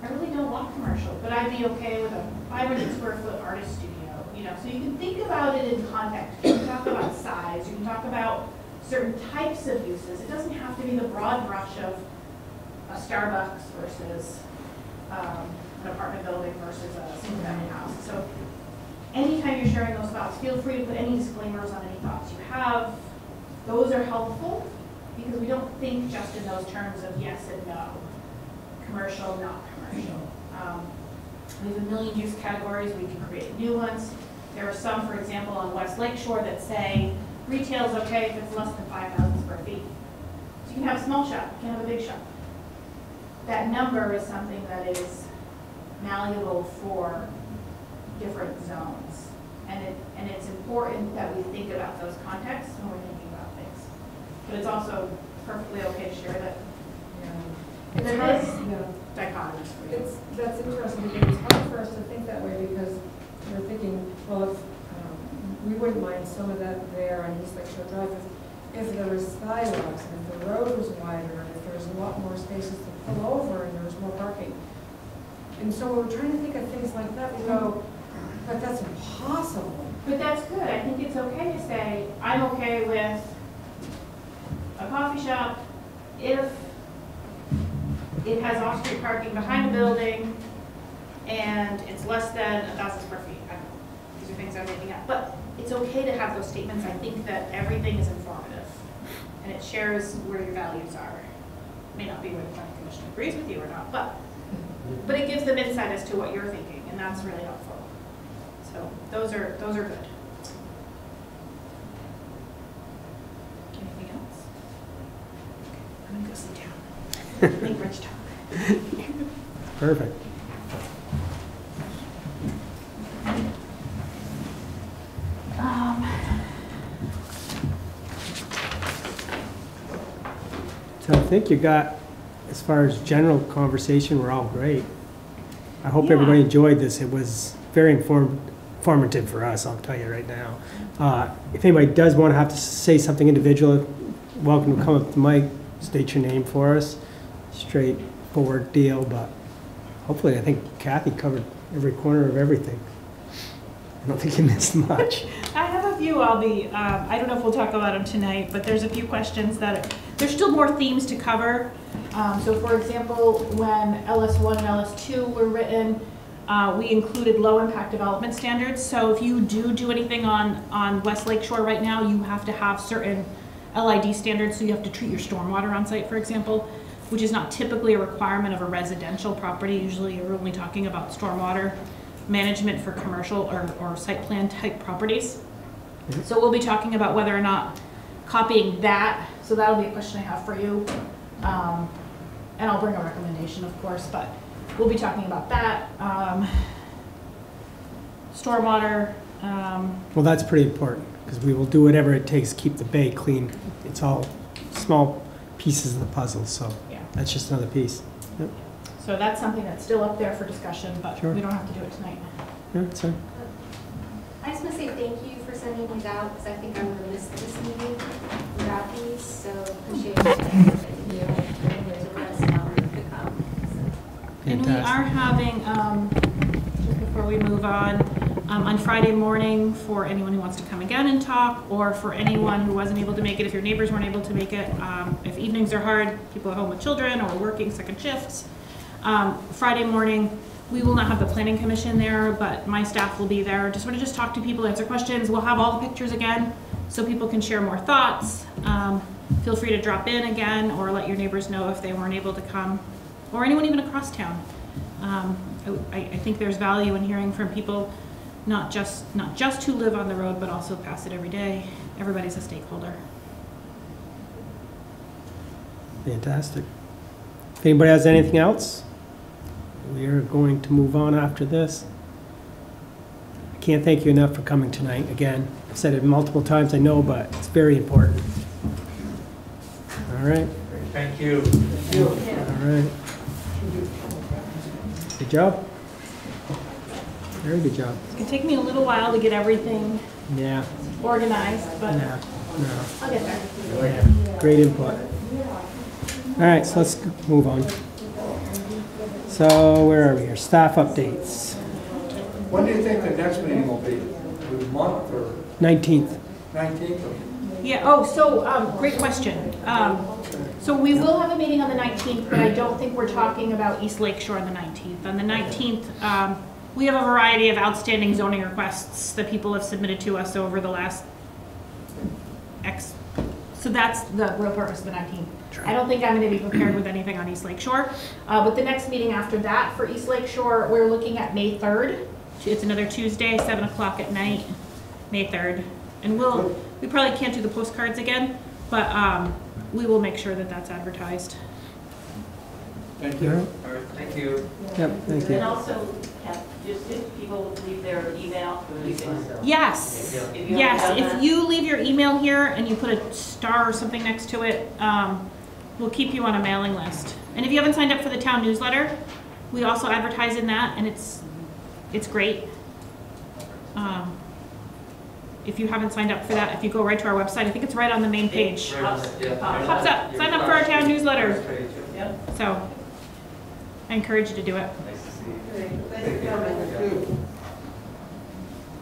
Speaker 2: I really don't want commercial, but I'd be okay with a five hundred square foot artist studio, you know, so you can think about it in context. You can talk about size, you can talk about certain types of uses. It doesn't have to be the broad brush of a Starbucks versus, um, an apartment building versus a single family house. So anytime you're sharing those thoughts, feel free to put any disclaimers on any thoughts you have. Those are helpful because we don't think just in those terms of yes and no, commercial, not commercial. Um, We have a million use categories, we can create new ones. There are some, for example, on West Lake Shore that say retail is okay if it's less than five thousand square feet. So you can have a small shop, you can have a big shop. That number is something that is malleable for different zones. And it, and it's important that we think about those contexts when we're thinking about things. But it's also perfectly okay to share that
Speaker 7: Yeah.
Speaker 2: there is
Speaker 7: yeah.
Speaker 2: you.
Speaker 7: It's, that's interesting, because it's hard for us to think that way, because we're thinking, well, if, um, we wouldn't mind some of that there on East Lake Shore Drive, if, if there was sidewalks, and if the road was wider, and if there was a lot more spaces to pull over, and there was more parking. And so we're trying to think of things like that, we go, but that's impossible.
Speaker 2: But that's good, I think it's okay to say, I'm okay with a coffee shop if it has off-street parking behind a building and it's less than a thousand square feet. I don't know, these are things I'm making up, but it's okay to have those statements, I think that everything is informative and it shares where your values are. It May not be where the planning commission agrees with you or not, but, but it gives them insight as to what you're thinking, and that's really helpful. So those are, those are good. Anything else? I'm gonna go sit down. Make Rich talk.
Speaker 1: Perfect. Think you got, as far as general conversation, we're all great. I hope
Speaker 2: Yeah.
Speaker 1: everybody enjoyed this. It was very inform- informative for us, I'll tell you right now. Uh, If anybody does want to have to say something individual, welcome to come up to Mike, state your name for us. Straightforward deal, but hopefully, I think Kathy covered every corner of everything. I don't think you missed much. (laughs)
Speaker 2: I have a few I'll be, um, I don't know if we'll talk about them tonight, but there's a few questions that, there's still more themes to cover. Um, so for example, when LS one and LS two were written, uh, we included low-impact development standards. So if you do do anything on, on West Lake Shore right now, you have to have certain LID standards, so you have to treat your stormwater on site, for example, which is not typically a requirement of a residential property. Usually you're only talking about stormwater management for commercial or, or site plan type properties. So we'll be talking about whether or not copying that, so that'll be a question I have for you. Um, and I'll bring a recommendation, of course, but we'll be talking about that. Um, stormwater, um,
Speaker 1: Well, that's pretty important, because we will do whatever it takes to keep the bay clean. It's all small pieces of the puzzle, so
Speaker 2: yeah.
Speaker 1: that's just another piece.
Speaker 2: So that's something that's still up there for discussion, but
Speaker 1: Sure.
Speaker 2: we don't have to do it tonight.
Speaker 1: Yeah, that's fine.
Speaker 3: I just want to say thank you for sending these out, because I think I would have missed this meeting without these, so appreciate it.
Speaker 2: And we are having, um, just before we move on, um, on Friday morning, for anyone who wants to come again and talk, or for anyone who wasn't able to make it, if your neighbors weren't able to make it, um, if evenings are hard, people at home with children, or working second shifts, um, Friday morning, we will not have the planning commission there, but my staff will be there, just want to just talk to people, answer questions, we'll have all the pictures again, so people can share more thoughts. Um, feel free to drop in again, or let your neighbors know if they weren't able to come, or anyone even across town. Um, I, I think there's value in hearing from people, not just, not just who live on the road, but also pass it every day. Everybody's a stakeholder.
Speaker 1: Fantastic. If anybody has anything else, we are going to move on after this. I can't thank you enough for coming tonight. Again, I've said it multiple times, I know, but it's very important. All right,
Speaker 4: Thank you.
Speaker 1: all right. Good job. Very good job.
Speaker 2: It's gonna take me a little while to get everything
Speaker 1: Yeah,
Speaker 2: organized, but
Speaker 1: yeah, no.
Speaker 2: I'll get there.
Speaker 1: Great input. All right, so let's move on. So where are we here? Staff updates.
Speaker 10: When do you think the next meeting will be? The month or
Speaker 1: 19th.
Speaker 10: nineteenth?
Speaker 2: Yeah, oh, so, um, great question. Um, so we will have a meeting on the nineteenth, but I don't think we're talking about East Lake Shore on the nineteenth. On the nineteenth, um, we have a variety of outstanding zoning requests that people have submitted to us over the last X, so that's the real purpose of the nineteenth. I don't think I'm gonna be prepared with anything on East Lake Shore. Uh, but the next meeting after that for East Lake Shore, we're looking at May third. It's another Tuesday, seven o'clock at night, May third. And we'll, we probably can't do the postcards again, but, um, we will make sure that that's advertised.
Speaker 10: Thank
Speaker 1: you.
Speaker 4: All right, thank you.
Speaker 1: Yep, thank
Speaker 8: And
Speaker 1: you.
Speaker 8: also, have, just if people leave their email, you can.
Speaker 2: Yes,
Speaker 8: If you
Speaker 2: yes, if
Speaker 8: that-
Speaker 2: you leave your email here and you put a star or something next to it, um, we'll keep you on a mailing list. And if you haven't signed up for the town newsletter, we also advertise in that, and it's, it's great. Um, If you haven't signed up for that, if you go right to our website, I think it's right on the main page.
Speaker 8: Pops-
Speaker 4: Yeah.
Speaker 2: Pops up, sign up for our town newsletter.
Speaker 4: First page.
Speaker 8: Yep.
Speaker 2: So, I encourage you to do it.
Speaker 4: Nice to see you.
Speaker 8: Thank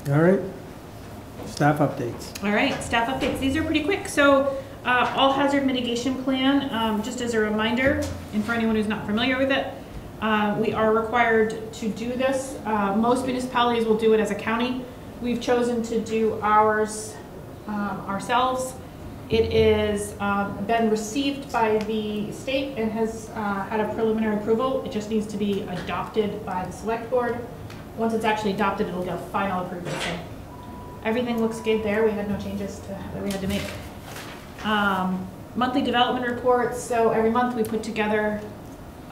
Speaker 8: you.
Speaker 1: All right. Staff updates.
Speaker 2: All right, staff updates. These are pretty quick. So, uh, all hazard mitigation plan, um, just as a reminder, and for anyone who's not familiar with it, uh, we are required to do this. Uh, most municipalities will do it as a county. We've chosen to do ours um, ourselves. It is um, been received by the state and has uh, had a preliminary approval. It just needs to be adopted by the select board. Once it's actually adopted, it'll get final approval. So everything looks good there. We had no changes to, that we had to make. Um, monthly development reports. So every month we put together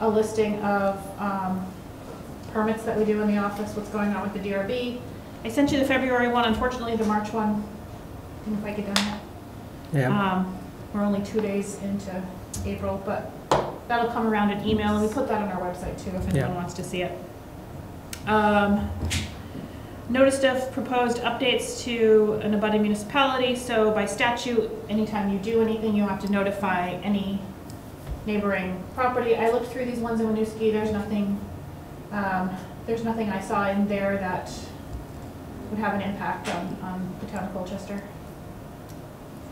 Speaker 2: a listing of um, permits that we do in the office, what's going on with the DRB. I sent you the February one. Unfortunately, the March one didn't quite get done yet.
Speaker 1: Yeah.
Speaker 2: Um, we're only two days into April, but that'll come around in email, and we put that on our website too, if
Speaker 1: Yeah.
Speaker 2: anyone wants to see it. Um, noticed of proposed updates to an abutting municipality, so by statute, anytime you do anything, you have to notify any neighboring property. I looked through these ones in Winooski, there's nothing, um, there's nothing I saw in there that would have an impact on, on the town of Colchester.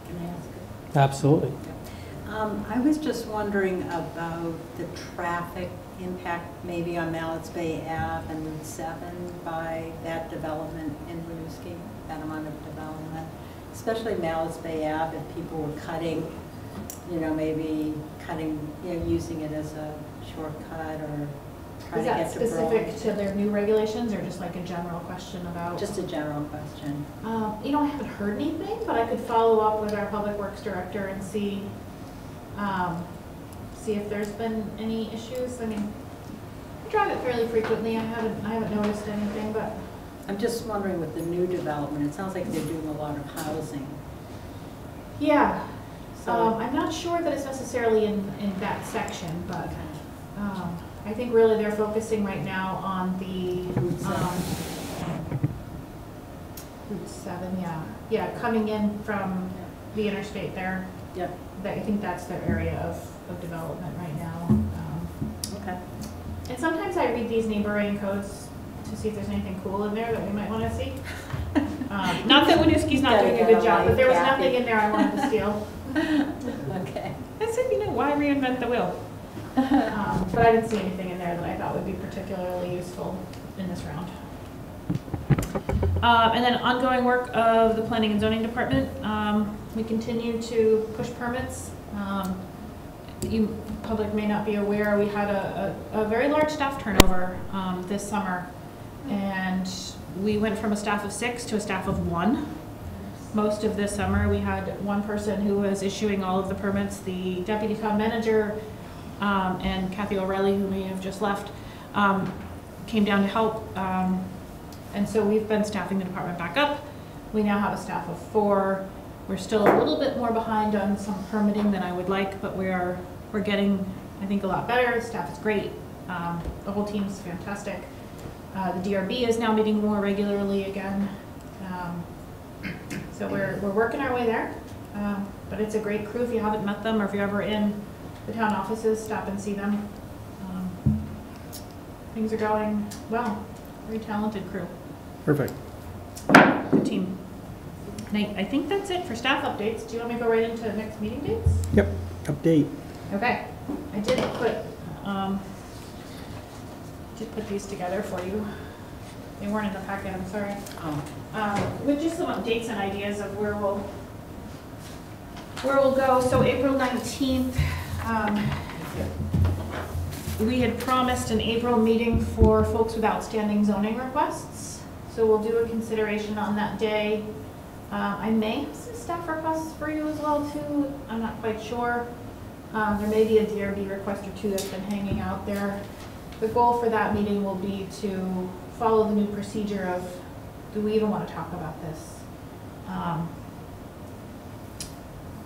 Speaker 8: Can I ask?
Speaker 1: Absolutely.
Speaker 8: Um, I was just wondering about the traffic impact maybe on Mallett's Bay Ave and Route 7 by that development in Winooski, that amount of development. Especially Mallett's Bay Ave, if people were cutting, you know, maybe cutting, you know, using it as a shortcut or trying to get to
Speaker 2: Is
Speaker 8: that specific
Speaker 2: to their new regulations, or just like a general question about?
Speaker 8: Just a general question.
Speaker 2: Um, you know, I haven't heard anything, but I could follow up with our public works director and see, um, see if there's been any issues. I mean, I drive it fairly frequently. I haven't, I haven't noticed anything, but
Speaker 8: I'm just wondering with the new development, it sounds like they're doing a lot of housing.
Speaker 2: Yeah,
Speaker 8: So-
Speaker 2: um, I'm not sure that it's necessarily in, in that section, but, um, I think really they're focusing right now on the, um, Route seven, yeah, yeah, coming in from the interstate there.
Speaker 8: Yep.
Speaker 2: That, I think that's their area of, of development right now. Um,
Speaker 8: Okay.
Speaker 2: And sometimes I read these neighboring codes to see if there's anything cool in there that we might want to see. (laughs) Um, Not that Winooski's not doing a good job, but there was
Speaker 8: light,
Speaker 2: nothing in there I wanted to steal. (laughs)
Speaker 8: Okay.
Speaker 2: I said, you know, why reinvent the wheel? (laughs) Um, But I didn't see anything in there that I thought would be particularly useful in this round. Um, And then ongoing work of the planning and zoning department. Um, We continue to push permits. You, public may not be aware, we had a, a a very large staff turnover um, this summer. And we went from a staff of six to a staff of one most of this summer. We had one person who was issuing all of the permits, the deputy town manager, um, and Kathy O'Reilly, who may have just left, um, came down to help. Um, and so we've been staffing the department back up. We now have a staff of four. We're still a little bit more behind on some permitting than I would like, but we are, we're getting, I think, a lot better. Staff is great. Um, the whole team is fantastic. Uh, the DRB is now meeting more regularly again. Um, so we're, we're working our way there, um, but it's a great crew. If you haven't met them or if you're ever in the town offices, stop and see them. Um, Things are going well, very talented crew,
Speaker 1: Perfect.
Speaker 2: good team. And I, I think that's it for staff updates. Do you want me to go right into the next meeting dates?
Speaker 1: Yep, update.
Speaker 2: Okay, I did put, um, did put these together for you. They weren't in the packet, I'm sorry.
Speaker 8: Oh,
Speaker 2: um, with just some updates and ideas of where we'll, where we'll go. So April 19th, um, we had promised an April meeting for folks with outstanding zoning requests. So we'll do a consideration on that day. Uh, I may have some staff requests for you as well too. I'm not quite sure. Um, There may be a DRB request or two that's been hanging out there. The goal for that meeting will be to follow the new procedure of, do we even want to talk about this? Um,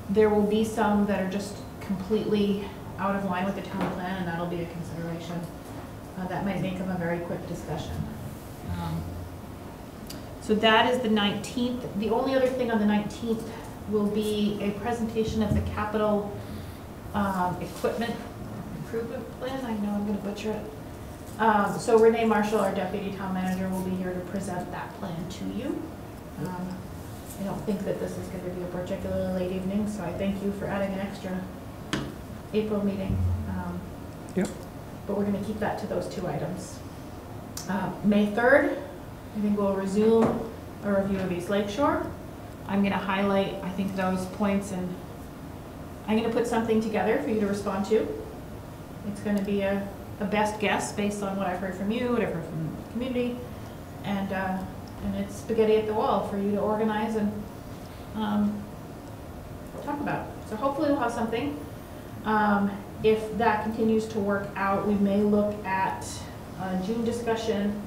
Speaker 2: There will be some that are just completely out of line with the town plan, and that'll be a consideration. Uh, That might make them a very quick discussion. Um, So that is the 19th. The only other thing on the 19th will be a presentation of the capital um, equipment improvement plan. I know I'm going to butcher it. Um, So Renee Marshall, our deputy town manager, will be here to present that plan to you. Um, I don't think that this is going to be a particularly late evening, so I thank you for adding an extra April meeting. Um,
Speaker 1: Yep.
Speaker 2: But we're going to keep that to those two items. Uh, May 3rd, I think we'll resume a review of East Lake Shore. I'm going to highlight, I think, those points, and I'm going to put something together for you to respond to. It's going to be a, a best guess based on what I've heard from you, what I've heard from the community, and, uh, and it's spaghetti at the wall for you to organize and um, talk about. So hopefully we'll have something. Um, If that continues to work out, we may look at a June discussion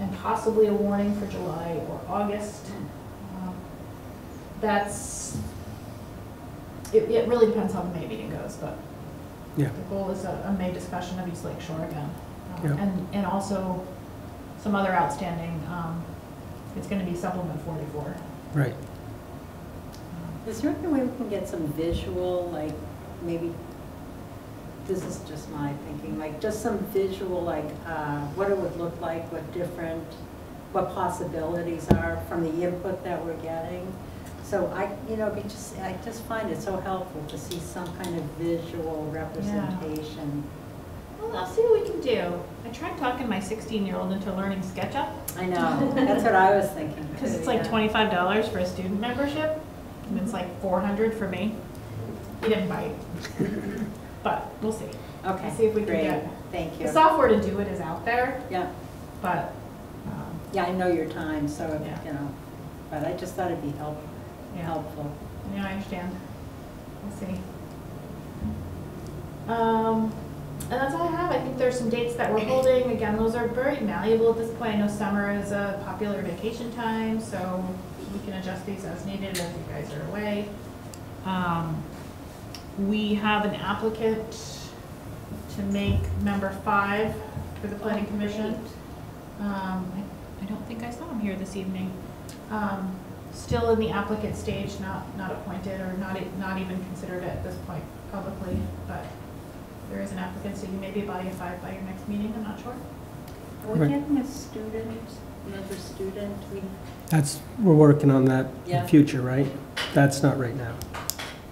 Speaker 2: and possibly a warning for July or August. Um, That's, it, it really depends how the May meeting goes, but
Speaker 1: Yeah.
Speaker 2: the goal is a, a May discussion of East Lake Shore again. Um,
Speaker 1: Yeah.
Speaker 2: And, and also some other outstanding, um, it's gonna be supplement forty-four.
Speaker 1: Right.
Speaker 8: is there any way we can get some visual, like, maybe, this is just my thinking, like, just some visual, like, uh, what it would look like, what different, what possibilities are from the input that we're getting? So I, you know, just, I just find it so helpful to see some kind of visual representation.
Speaker 2: Well, I'll see what we can do. I tried talking my sixteen-year-old into learning SketchUp,
Speaker 8: I know, that's what I was thinking. (laughs)
Speaker 2: because it's like
Speaker 8: yeah.
Speaker 2: twenty-five dollars for a student membership, and it's like four hundred for me. He didn't bite, but we'll see.
Speaker 8: Okay,
Speaker 2: see if we can
Speaker 8: great.
Speaker 2: get-
Speaker 8: Thank you.
Speaker 2: The software to do it is out there,
Speaker 8: Yeah,
Speaker 2: but, um,
Speaker 8: yeah, I know your time, so,
Speaker 2: Yeah.
Speaker 8: you know, but I just thought it'd be help,
Speaker 2: yeah.
Speaker 8: helpful.
Speaker 2: Yeah, I understand. We'll see. Um, and that's all I have. I think there's some dates that we're holding. Again, those are very malleable at this point. I know summer is a popular vacation time, so we can adjust these as needed as you guys are away. Um, We have an applicant to make member five for the planning commission. Um, I I don't think I saw him here this evening. Um, Still in the applicant stage, not, not appointed or not, not even considered at this point publicly, but there is an applicant, so you may be a body of five by your next meeting, I'm not sure.
Speaker 8: Are we
Speaker 1: Right.
Speaker 8: getting a student, another student? We,
Speaker 1: That's, we're working on that in
Speaker 8: Yeah.
Speaker 1: the future, right? That's not right now.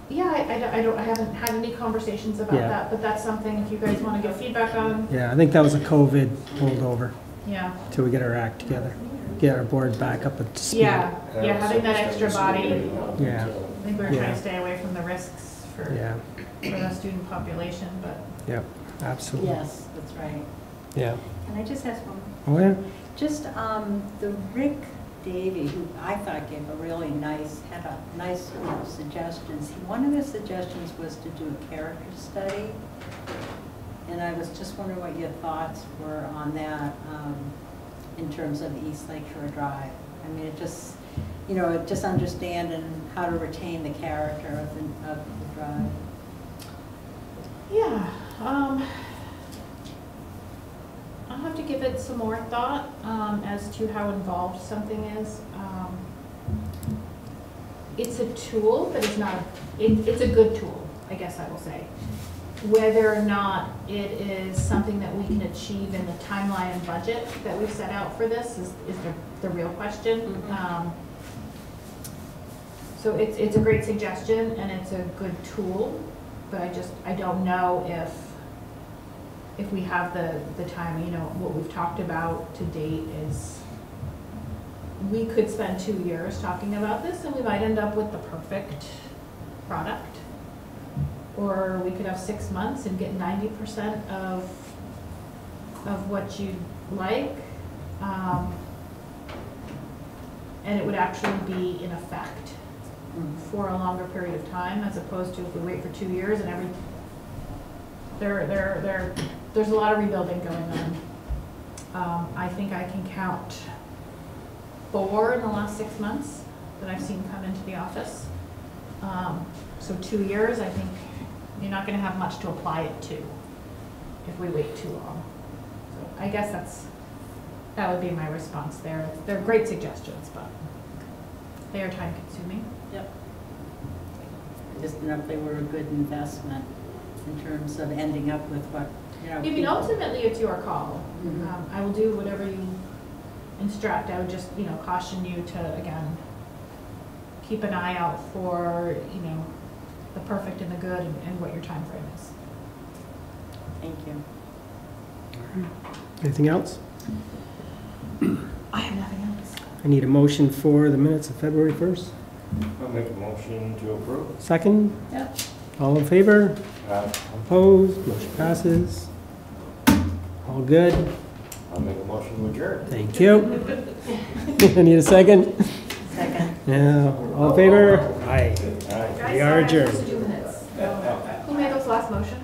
Speaker 2: Yeah, I, I don't- I don't, I haven't had any conversations about
Speaker 1: Yeah.
Speaker 2: that, but that's something if you guys want to give feedback on,
Speaker 1: Yeah, I think that was a COVID holdover
Speaker 2: yeah.
Speaker 1: till we get our act together, get our board back up to speed.
Speaker 2: Yeah, yeah, having that extra body,
Speaker 1: Yeah,
Speaker 2: I think we're trying
Speaker 1: Yeah.
Speaker 2: to stay away from the risks for,
Speaker 1: yeah,
Speaker 2: for the student population, but
Speaker 1: yep, absolutely.
Speaker 8: yes, that's right.
Speaker 1: Yeah.
Speaker 8: Can I just ask one?
Speaker 1: Oh, yeah?
Speaker 8: Just, um, the Rick Davy, who I thought gave a really nice, had a nice you know, suggestions. One of his suggestions was to do a character study. And I was just wondering what your thoughts were on that, um, in terms of East Lake Shore Drive. I mean, it just, you know, just understanding how to retain the character of the, of the drive.
Speaker 2: Yeah, um, I'll have to give it some more thought, um, as to how involved something is. Um, It's a tool, but it's not, it, it's a good tool, I guess I will say. Whether or not it is something that we can achieve in the timeline and budget that we've set out for this is, is the, the real question.
Speaker 8: Mhm.
Speaker 2: Um, So it's, it's a great suggestion and it's a good tool, but I just, I don't know if, if we have the, the time, you know, what we've talked about to date is, we could spend two years talking about this and we might end up with the perfect product. Or we could have six months and get ninety percent of, of what you'd like. um, And it would actually be in effect for a longer period of time, as opposed to if we wait for two years and every, there, there, there, there's a lot of rebuilding going on. Um, I think I can count four in the last six months that I've seen come into the office. Um, so two years, I think you're not gonna have much to apply it to if we wait too long. So I guess that's, that would be my response there. They're great suggestions, but they are time consuming.
Speaker 8: Yep. I just didn't know if they were a good investment in terms of ending up with what, you know.
Speaker 2: I mean,
Speaker 8: people-
Speaker 2: ultimately, it's your call.
Speaker 8: Mhm.
Speaker 2: Um, I will do whatever you instruct. I would just, you know, caution you to, again, keep an eye out for, you know, the perfect and the good and and what your time frame is.
Speaker 8: Thank you.
Speaker 1: Anything else?
Speaker 2: I have nothing else.
Speaker 1: I need a motion for the minutes of February 1st.
Speaker 11: I'll make a motion to approve.
Speaker 1: Second?
Speaker 8: Yep.
Speaker 1: All in favor?
Speaker 11: Uh,
Speaker 1: Opposed? Motion passes. All good?
Speaker 11: I'll make a motion to adjourn.
Speaker 1: Thank you. (laughs) I need a second?
Speaker 8: Second.
Speaker 1: Yeah, all in favor? Aye.
Speaker 11: Aye.
Speaker 1: We are adjourned.
Speaker 2: Who made those last motions?